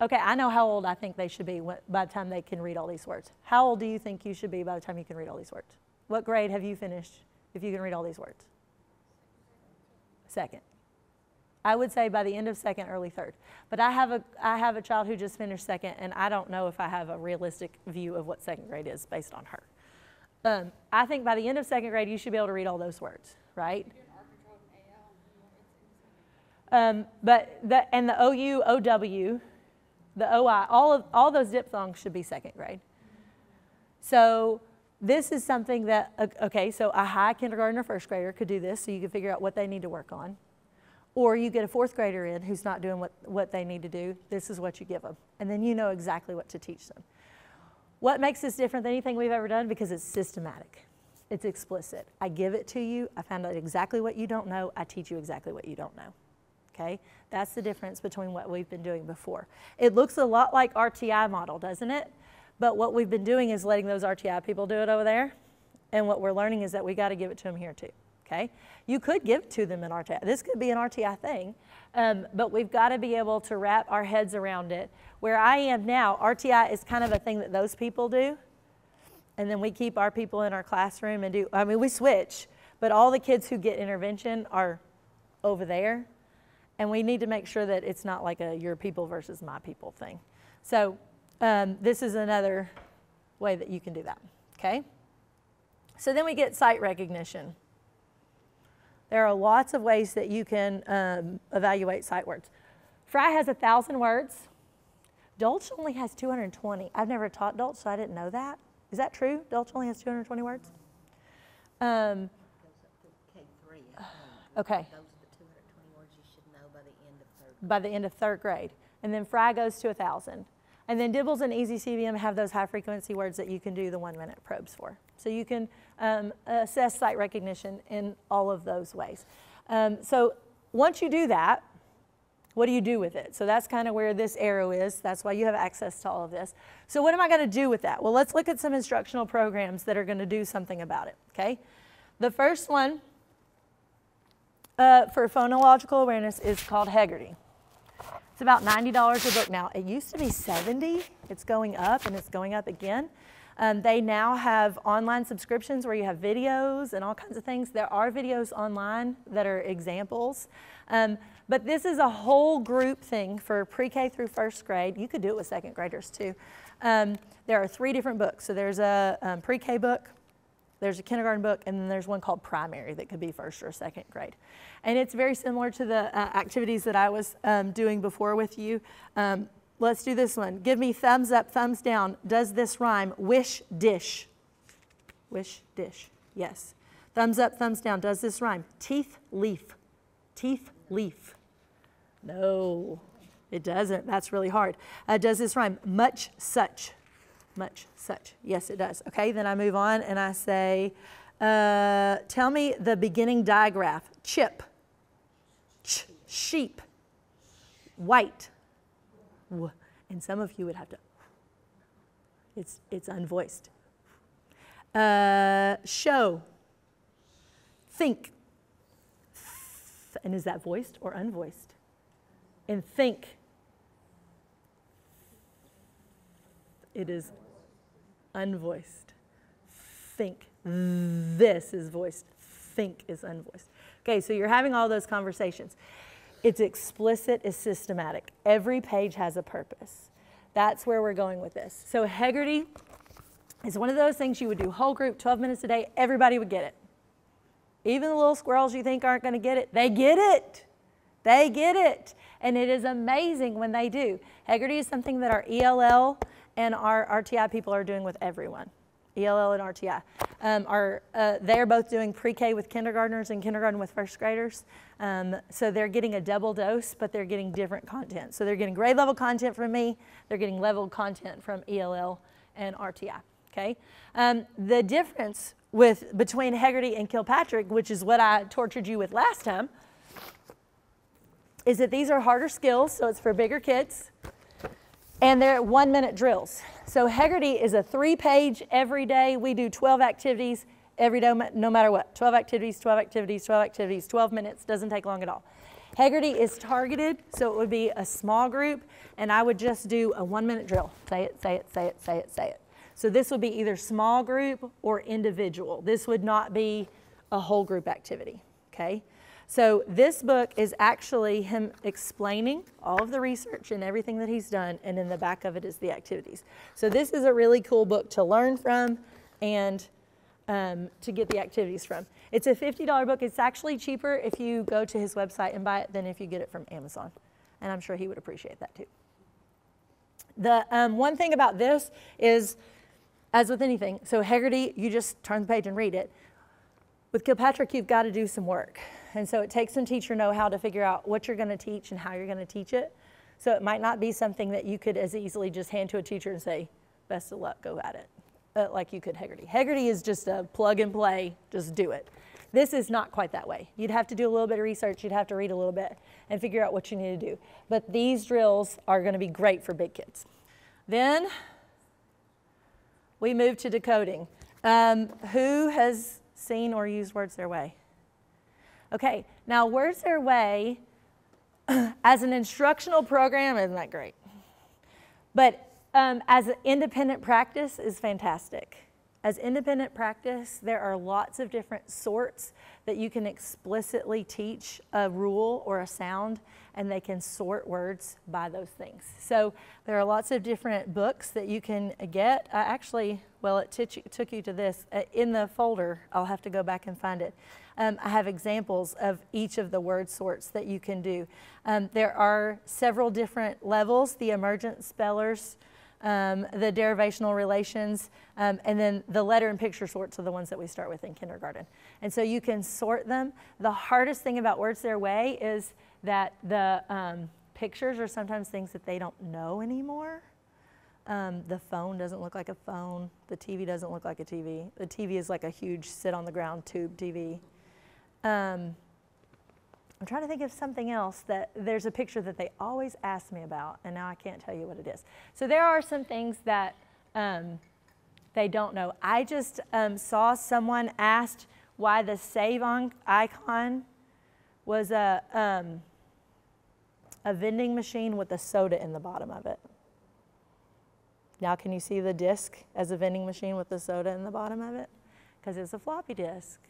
Okay, I know how old I think they should be by the time they can read all these words. How old do you think you should be by the time you can read all these words? What grade have you finished if you can read all these words? Second. I would say by the end of second, early third. But I have a, I have a child who just finished second, and I don't know if I have a realistic view of what second grade is based on her. Um, I think by the end of second grade, you should be able to read all those words, right? Um, but the, and the OU, OW, the OI, all, of, all those diphthongs should be second grade. So this is something that, okay, so a high kindergarten or first grader could do this so you can figure out what they need to work on. Or you get a fourth grader in who's not doing what, what they need to do. This is what you give them. And then you know exactly what to teach them. What makes this different than anything we've ever done? Because it's systematic. It's explicit. I give it to you. I found out exactly what you don't know. I teach you exactly what you don't know okay? That's the difference between what we've been doing before. It looks a lot like RTI model, doesn't it? But what we've been doing is letting those RTI people do it over there. And what we're learning is that we got to give it to them here too. Okay? You could give to them an RTI. This could be an RTI thing, um, but we've got to be able to wrap our heads around it. Where I am now, RTI is kind of a thing that those people do, and then we keep our people in our classroom and do, I mean, we switch, but all the kids who get intervention are over there, and we need to make sure that it's not like a your people versus my people thing. So um, this is another way that you can do that, okay? So then we get sight recognition. There are lots of ways that you can um, evaluate sight words. Fry has a thousand words. Dolch only has 220. I've never taught Dolch, so I didn't know that. Is that true? Dolch only has 220 words? Um, okay, Those are the 220 words you should know by the end of third. grade. And then Fry goes to a 1,000. And then DIBELS and Easy CBM have those high frequency words that you can do the one minute probes for. So you can um, assess sight recognition in all of those ways. Um, so once you do that, what do you do with it? So that's kind of where this arrow is. That's why you have access to all of this. So what am I going to do with that? Well, let's look at some instructional programs that are going to do something about it, okay? The first one uh, for phonological awareness is called Heggerty. It's about $90 a book now. It used to be 70. It's going up and it's going up again. Um, they now have online subscriptions where you have videos and all kinds of things. There are videos online that are examples. Um, but this is a whole group thing for pre-K through first grade. You could do it with second graders too. Um, there are three different books. So there's a um, pre-K book, there's a kindergarten book, and then there's one called primary that could be first or second grade. And it's very similar to the uh, activities that I was um, doing before with you. Let's do this one. Give me thumbs up, thumbs down. Does this rhyme? Wish, dish. Wish, dish. Yes. Thumbs up, thumbs down. Does this rhyme? Teeth, leaf. Teeth, leaf. No, it doesn't. That's really hard. Uh, does this rhyme? Much, such much such. Yes, it does. Okay, then I move on and I say, uh, tell me the beginning digraph. Chip, ch, sheep, white. And some of you would have to, it's, it's unvoiced. Uh, show, think. And is that voiced or unvoiced? And think. It is unvoiced. Think. This is voiced. Think is unvoiced. Okay, so you're having all those conversations. It's explicit, it's systematic. Every page has a purpose. That's where we're going with this. So Heggerty is one of those things you would do whole group, 12 minutes a day, everybody would get it. Even the little squirrels you think aren't going to get it, they get it. They get it. And it is amazing when they do. Heggerty is something that our ELL and our RTI people are doing with everyone. ELL and RTI. Um, are, uh, they're both doing pre-K with kindergartners and kindergarten with first graders. Um, so they're getting a double dose, but they're getting different content. So they're getting grade level content from me. They're getting level content from ELL and RTI. Okay. Um, the difference with between Heggerty and Kilpatrick, which is what I tortured you with last time, is that these are harder skills, so it's for bigger kids and they're one minute drills. So Heggerty is a three page every day. We do 12 activities every day, no matter what. 12 activities, 12 activities, 12 activities, 12 minutes, doesn't take long at all. Heggerty is targeted, so it would be a small group, and I would just do a one minute drill. Say it, say it, say it, say it, say it. So this would be either small group or individual. This would not be a whole group activity, okay? So this book is actually him explaining all of the research and everything that he's done, and in the back of it is the activities. So this is a really cool book to learn from and um, to get the activities from. It's a $50 book. It's actually cheaper if you go to his website and buy it than if you get it from Amazon. And I'm sure he would appreciate that too. The um, one thing about this is, as with anything, so Heggerty, you just turn the page and read it. With Kilpatrick, you've got to do some work. And so it takes some teacher know-how to figure out what you're going to teach and how you're going to teach it. So it might not be something that you could as easily just hand to a teacher and say, best of luck, go at it, uh, like you could Heggerty. Heggerty is just a plug and play, just do it. This is not quite that way. You'd have to do a little bit of research, you'd have to read a little bit and figure out what you need to do. But these drills are going to be great for big kids. Then we move to decoding. Um, who has seen or used words their way? Okay, now Words Their Way as an instructional program isn't that great? But um, as independent practice is fantastic. As independent practice, there are lots of different sorts that you can explicitly teach a rule or a sound, and they can sort words by those things. So there are lots of different books that you can get. I actually, well, it took you to this. Uh, in the folder, I'll have to go back and find it. Um, I have examples of each of the word sorts that you can do. Um, there are several different levels, the emergent spellers, um, the derivational relations, um, and then the letter and picture sorts are the ones that we start with in kindergarten. And so you can sort them. The hardest thing about Words Their Way is that the um, pictures are sometimes things that they don't know anymore. Um, the phone doesn't look like a phone. The TV doesn't look like a TV. The TV is like a huge sit on the ground tube TV. I'm trying to think of something else that there's a picture that they always ask me about, and now I can't tell you what it is. So there are some things that um, they don't know. I just um, saw someone asked why the save on icon was a, um, a vending machine with a soda in the bottom of it. Now, can you see the disc as a vending machine with the soda in the bottom of it? Because it's a floppy disk.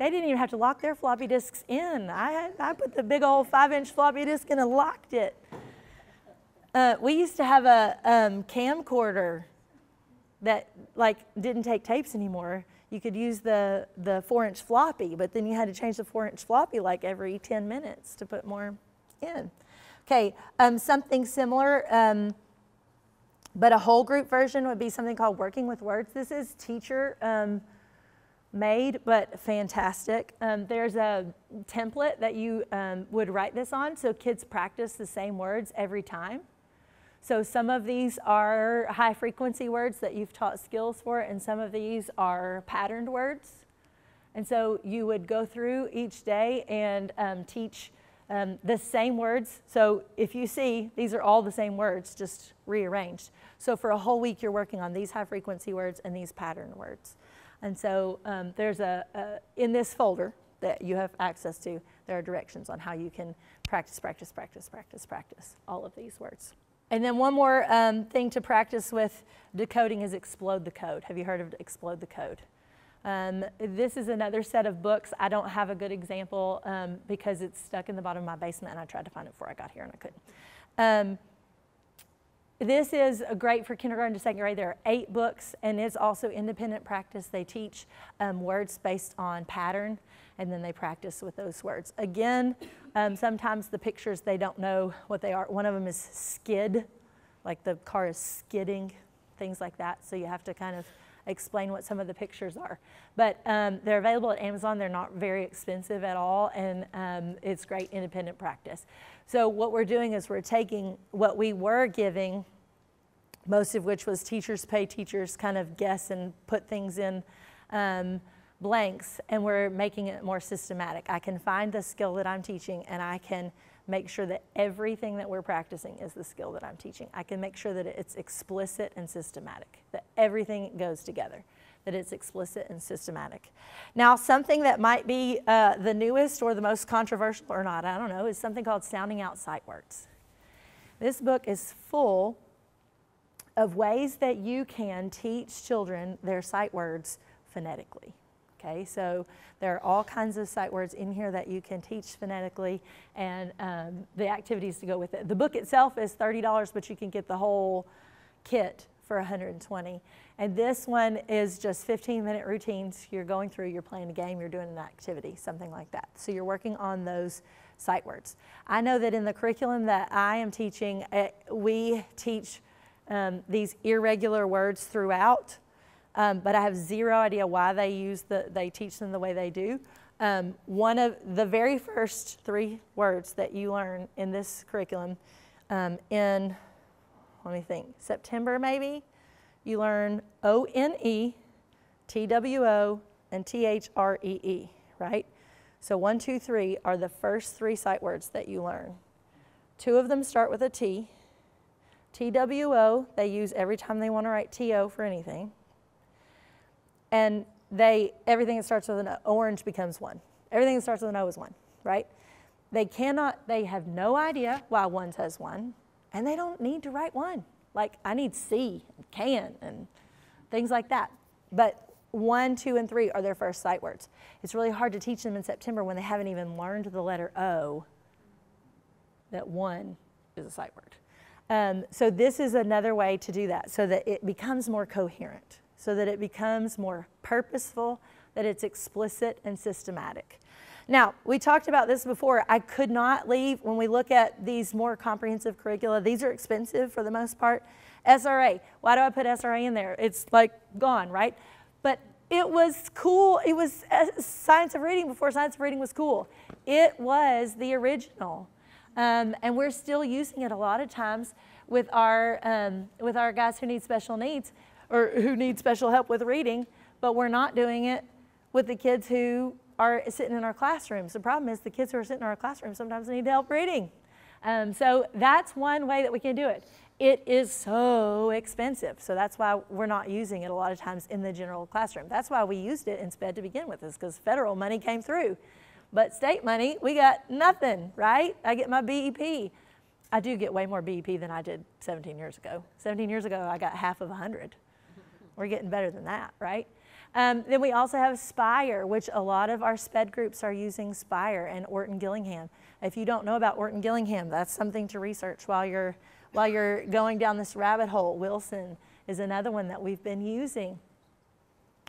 They didn't even have to lock their floppy disks in. I, I put the big old five inch floppy disk in and locked it. Uh, we used to have a um, camcorder that like didn't take tapes anymore. You could use the, the four inch floppy, but then you had to change the four inch floppy like every 10 minutes to put more in. Okay, um, something similar, um, but a whole group version would be something called Working with Words. This is teacher um, made, but fantastic. Um, there's a template that you um, would write this on so kids practice the same words every time. So some of these are high frequency words that you've taught skills for, and some of these are patterned words. And so you would go through each day and um, teach um, the same words. So if you see, these are all the same words, just rearranged. So for a whole week, you're working on these high frequency words and these pattern words. And so um, there's a, a, in this folder that you have access to, there are directions on how you can practice, practice, practice, practice, practice all of these words. And then one more um, thing to practice with decoding is Explode the Code. Have you heard of Explode the Code? Um, this is another set of books. I don't have a good example um, because it's stuck in the bottom of my basement and I tried to find it before I got here and I couldn't. This is great for kindergarten to second grade. There are eight books, and it's also independent practice. They teach um, words based on pattern, and then they practice with those words. Again, um, sometimes the pictures, they don't know what they are. One of them is skid, like the car is skidding, things like that. So you have to kind of explain what some of the pictures are. But um, they're available at Amazon. They're not very expensive at all, and um, it's great independent practice. So what we're doing is we're taking what we were giving, most of which was teachers pay teachers kind of guess and put things in um, blanks, and we're making it more systematic. I can find the skill that I'm teaching, and I can make sure that everything that we're practicing is the skill that I'm teaching. I can make sure that it's explicit and systematic, that everything goes together, that it's explicit and systematic. Now, something that might be uh, the newest or the most controversial or not, I don't know, is something called Sounding Out Sight Words. This book is full of ways that you can teach children their sight words phonetically. Okay, so there are all kinds of sight words in here that you can teach phonetically and um, the activities to go with it. The book itself is $30, but you can get the whole kit for 120. And this one is just 15 minute routines. You're going through, you're playing a game, you're doing an activity, something like that. So you're working on those sight words. I know that in the curriculum that I am teaching, uh, we teach um, these irregular words throughout um, but I have zero idea why they use the, they teach them the way they do. Um, one of the very first three words that you learn in this curriculum um, in, let me think, September maybe, you learn O N E, T W O, and T H R E E, right? So one, two, three are the first three sight words that you learn. Two of them start with a T. T W O, they use every time they want to write T O for anything and they everything that starts with an orange becomes one. Everything that starts with an O is one, right? They cannot, they have no idea why one says one, and they don't need to write one. Like, I need C, and can, and things like that. But one, two, and three are their first sight words. It's really hard to teach them in September when they haven't even learned the letter O, that one is a sight word. Um, so this is another way to do that so that it becomes more coherent, so that it becomes more purposeful, that it's explicit and systematic. Now, we talked about this before. I could not leave, when we look at these more comprehensive curricula, these are expensive for the most part. SRA, why do I put SRA in there? It's like gone, right? But it was cool. It was uh, science of reading before science of reading was cool. It was the original. Um, and we're still using it a lot of times with our, um, with our guys who need special needs or who need special help with reading, but we're not doing it with the kids who are sitting in our classrooms. The problem is the kids who are sitting in our classrooms sometimes need help reading. Um, so that's one way that we can do it. It is so expensive, so that's why we're not using it a lot of times in the general classroom. That's why we used it in SPED to begin with, is because federal money came through. But state money, we got nothing, right? I get my BEP. I do get way more BEP than I did 17 years ago. 17 years ago, I got half of 100. We're getting better than that, right? Um, then we also have Spire, which a lot of our SPED groups are using Spire and Orton Gillingham. If you don't know about Orton Gillingham, that's something to research while you're, while you're going down this rabbit hole. Wilson is another one that we've been using.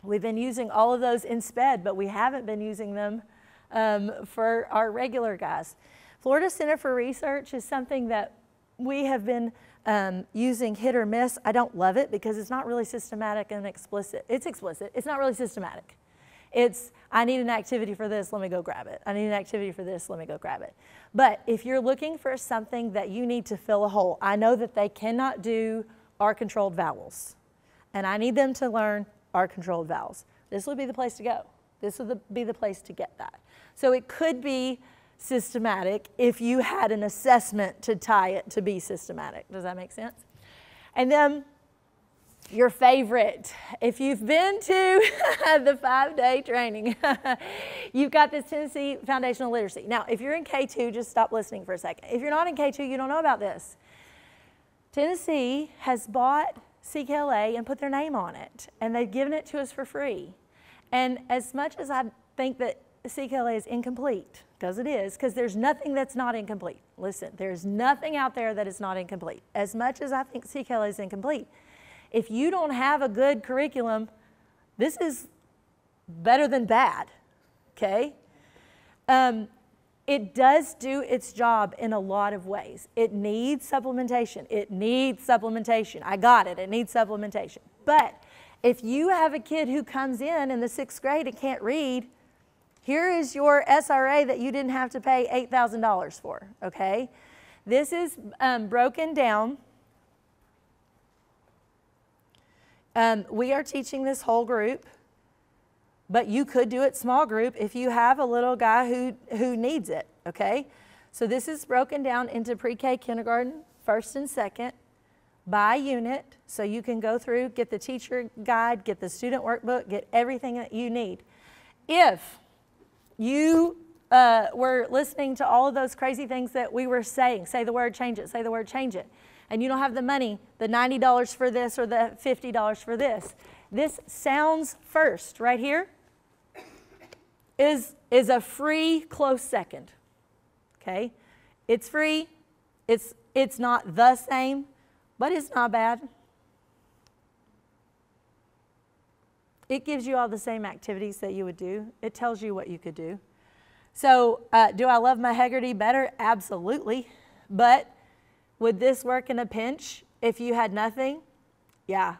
We've been using all of those in SPED, but we haven't been using them um, for our regular guys. Florida Center for Research is something that we have been um, using hit or miss. I don't love it because it's not really systematic and explicit. It's explicit, it's not really systematic. It's, I need an activity for this, let me go grab it. I need an activity for this, let me go grab it. But if you're looking for something that you need to fill a hole, I know that they cannot do R controlled vowels. And I need them to learn R controlled vowels. This would be the place to go. This would be the place to get that. So it could be systematic if you had an assessment to tie it to be systematic. Does that make sense? And then your favorite. If you've been to the five day training, you've got this Tennessee Foundational Literacy. Now, if you're in K2, just stop listening for a second. If you're not in K2, you don't know about this. Tennessee has bought CKLA and put their name on it, and they've given it to us for free. And as much as I think that CKLA is incomplete, because it is, because there's nothing that's not incomplete. Listen, there's nothing out there that is not incomplete. As much as I think CKLA is incomplete, if you don't have a good curriculum, this is better than bad, okay? Um, it does do its job in a lot of ways. It needs supplementation. It needs supplementation. I got it. It needs supplementation. But if you have a kid who comes in in the sixth grade and can't read, here is your SRA that you didn't have to pay $8,000 for, okay? This is um, broken down. Um, we are teaching this whole group, but you could do it small group if you have a little guy who, who needs it, okay? So this is broken down into pre-K kindergarten, first and second, by unit, so you can go through, get the teacher guide, get the student workbook, get everything that you need. If you uh, were listening to all of those crazy things that we were saying, say the word, change it, say the word, change it, and you don't have the money, the $90 for this or the $50 for this. This sounds first right here is, is a free close second. Okay? It's free. It's, it's not the same, but it's not bad. It gives you all the same activities that you would do. It tells you what you could do. So, uh, do I love my Heggerty better? Absolutely. But would this work in a pinch if you had nothing? Yeah.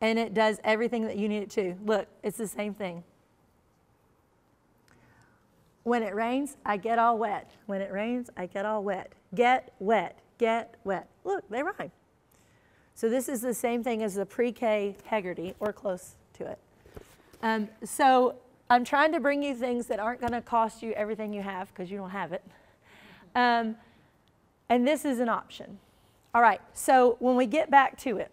And it does everything that you need it to. Look, it's the same thing. When it rains, I get all wet. When it rains, I get all wet. Get wet, get wet. Look, they rhyme. So this is the same thing as the pre-K Heggerty, or close to it. Um, so I'm trying to bring you things that aren't going to cost you everything you have because you don't have it. Um, and this is an option. All right, so when we get back to it,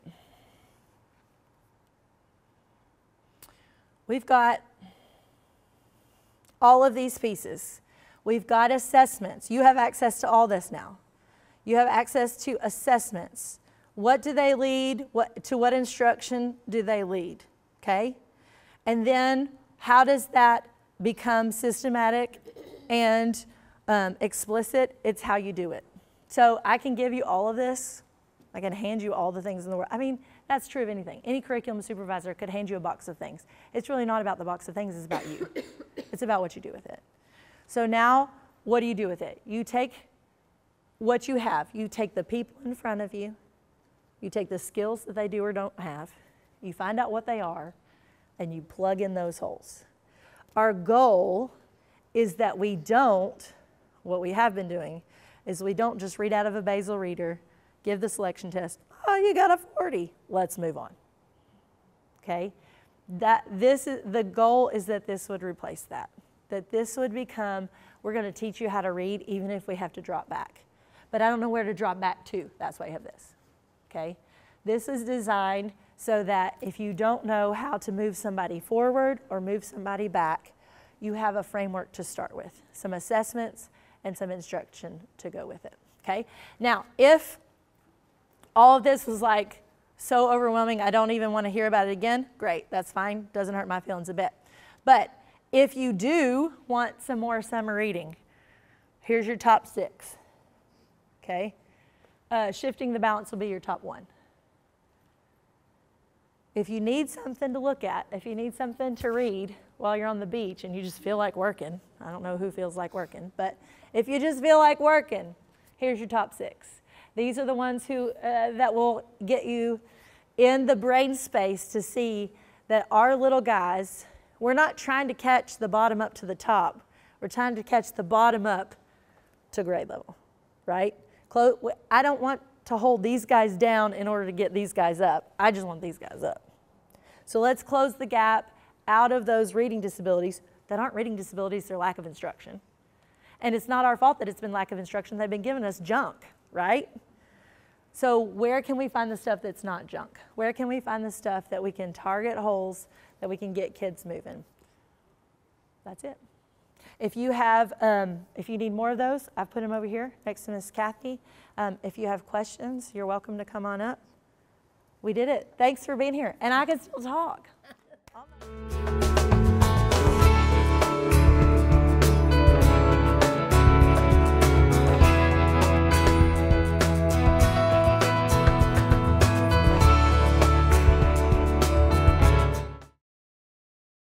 we've got all of these pieces. We've got assessments. You have access to all this now. You have access to assessments. What do they lead? What, to what instruction do they lead? Okay? And then how does that become systematic and um, explicit? It's how you do it. So I can give you all of this. I can hand you all the things in the world. I mean, that's true of anything. Any curriculum supervisor could hand you a box of things. It's really not about the box of things, it's about you. it's about what you do with it. So now, what do you do with it? You take what you have, you take the people in front of you, you take the skills that they do or don't have, you find out what they are, and you plug in those holes. Our goal is that we don't, what we have been doing, is we don't just read out of a basal reader, give the selection test, oh, you got a 40, let's move on. Okay? That this is the goal is that this would replace that. That this would become, we're going to teach you how to read even if we have to drop back. But I don't know where to drop back to. That's why I have this. Okay? This is designed so that if you don't know how to move somebody forward or move somebody back, you have a framework to start with, some assessments and some instruction to go with it. Okay? Now, if all of this was like so overwhelming, I don't even want to hear about it again, great, that's fine, doesn't hurt my feelings a bit. But if you do want some more summer reading, here's your top six. Okay? Uh, shifting the balance will be your top one. If you need something to look at, if you need something to read while you're on the beach and you just feel like working, I don't know who feels like working, but if you just feel like working, here's your top six. These are the ones who, uh, that will get you in the brain space to see that our little guys, we're not trying to catch the bottom up to the top. We're trying to catch the bottom up to grade level, right? I don't want to hold these guys down in order to get these guys up. I just want these guys up. So let's close the gap out of those reading disabilities that aren't reading disabilities, they're lack of instruction. And it's not our fault that it's been lack of instruction. They've been giving us junk, right? So where can we find the stuff that's not junk? Where can we find the stuff that we can target holes, that we can get kids moving? That's it. If you have, um, if you need more of those, I've put them over here next to Miss Kathy. Um, if you have questions, you're welcome to come on up. We did it. Thanks for being here. And I can still talk.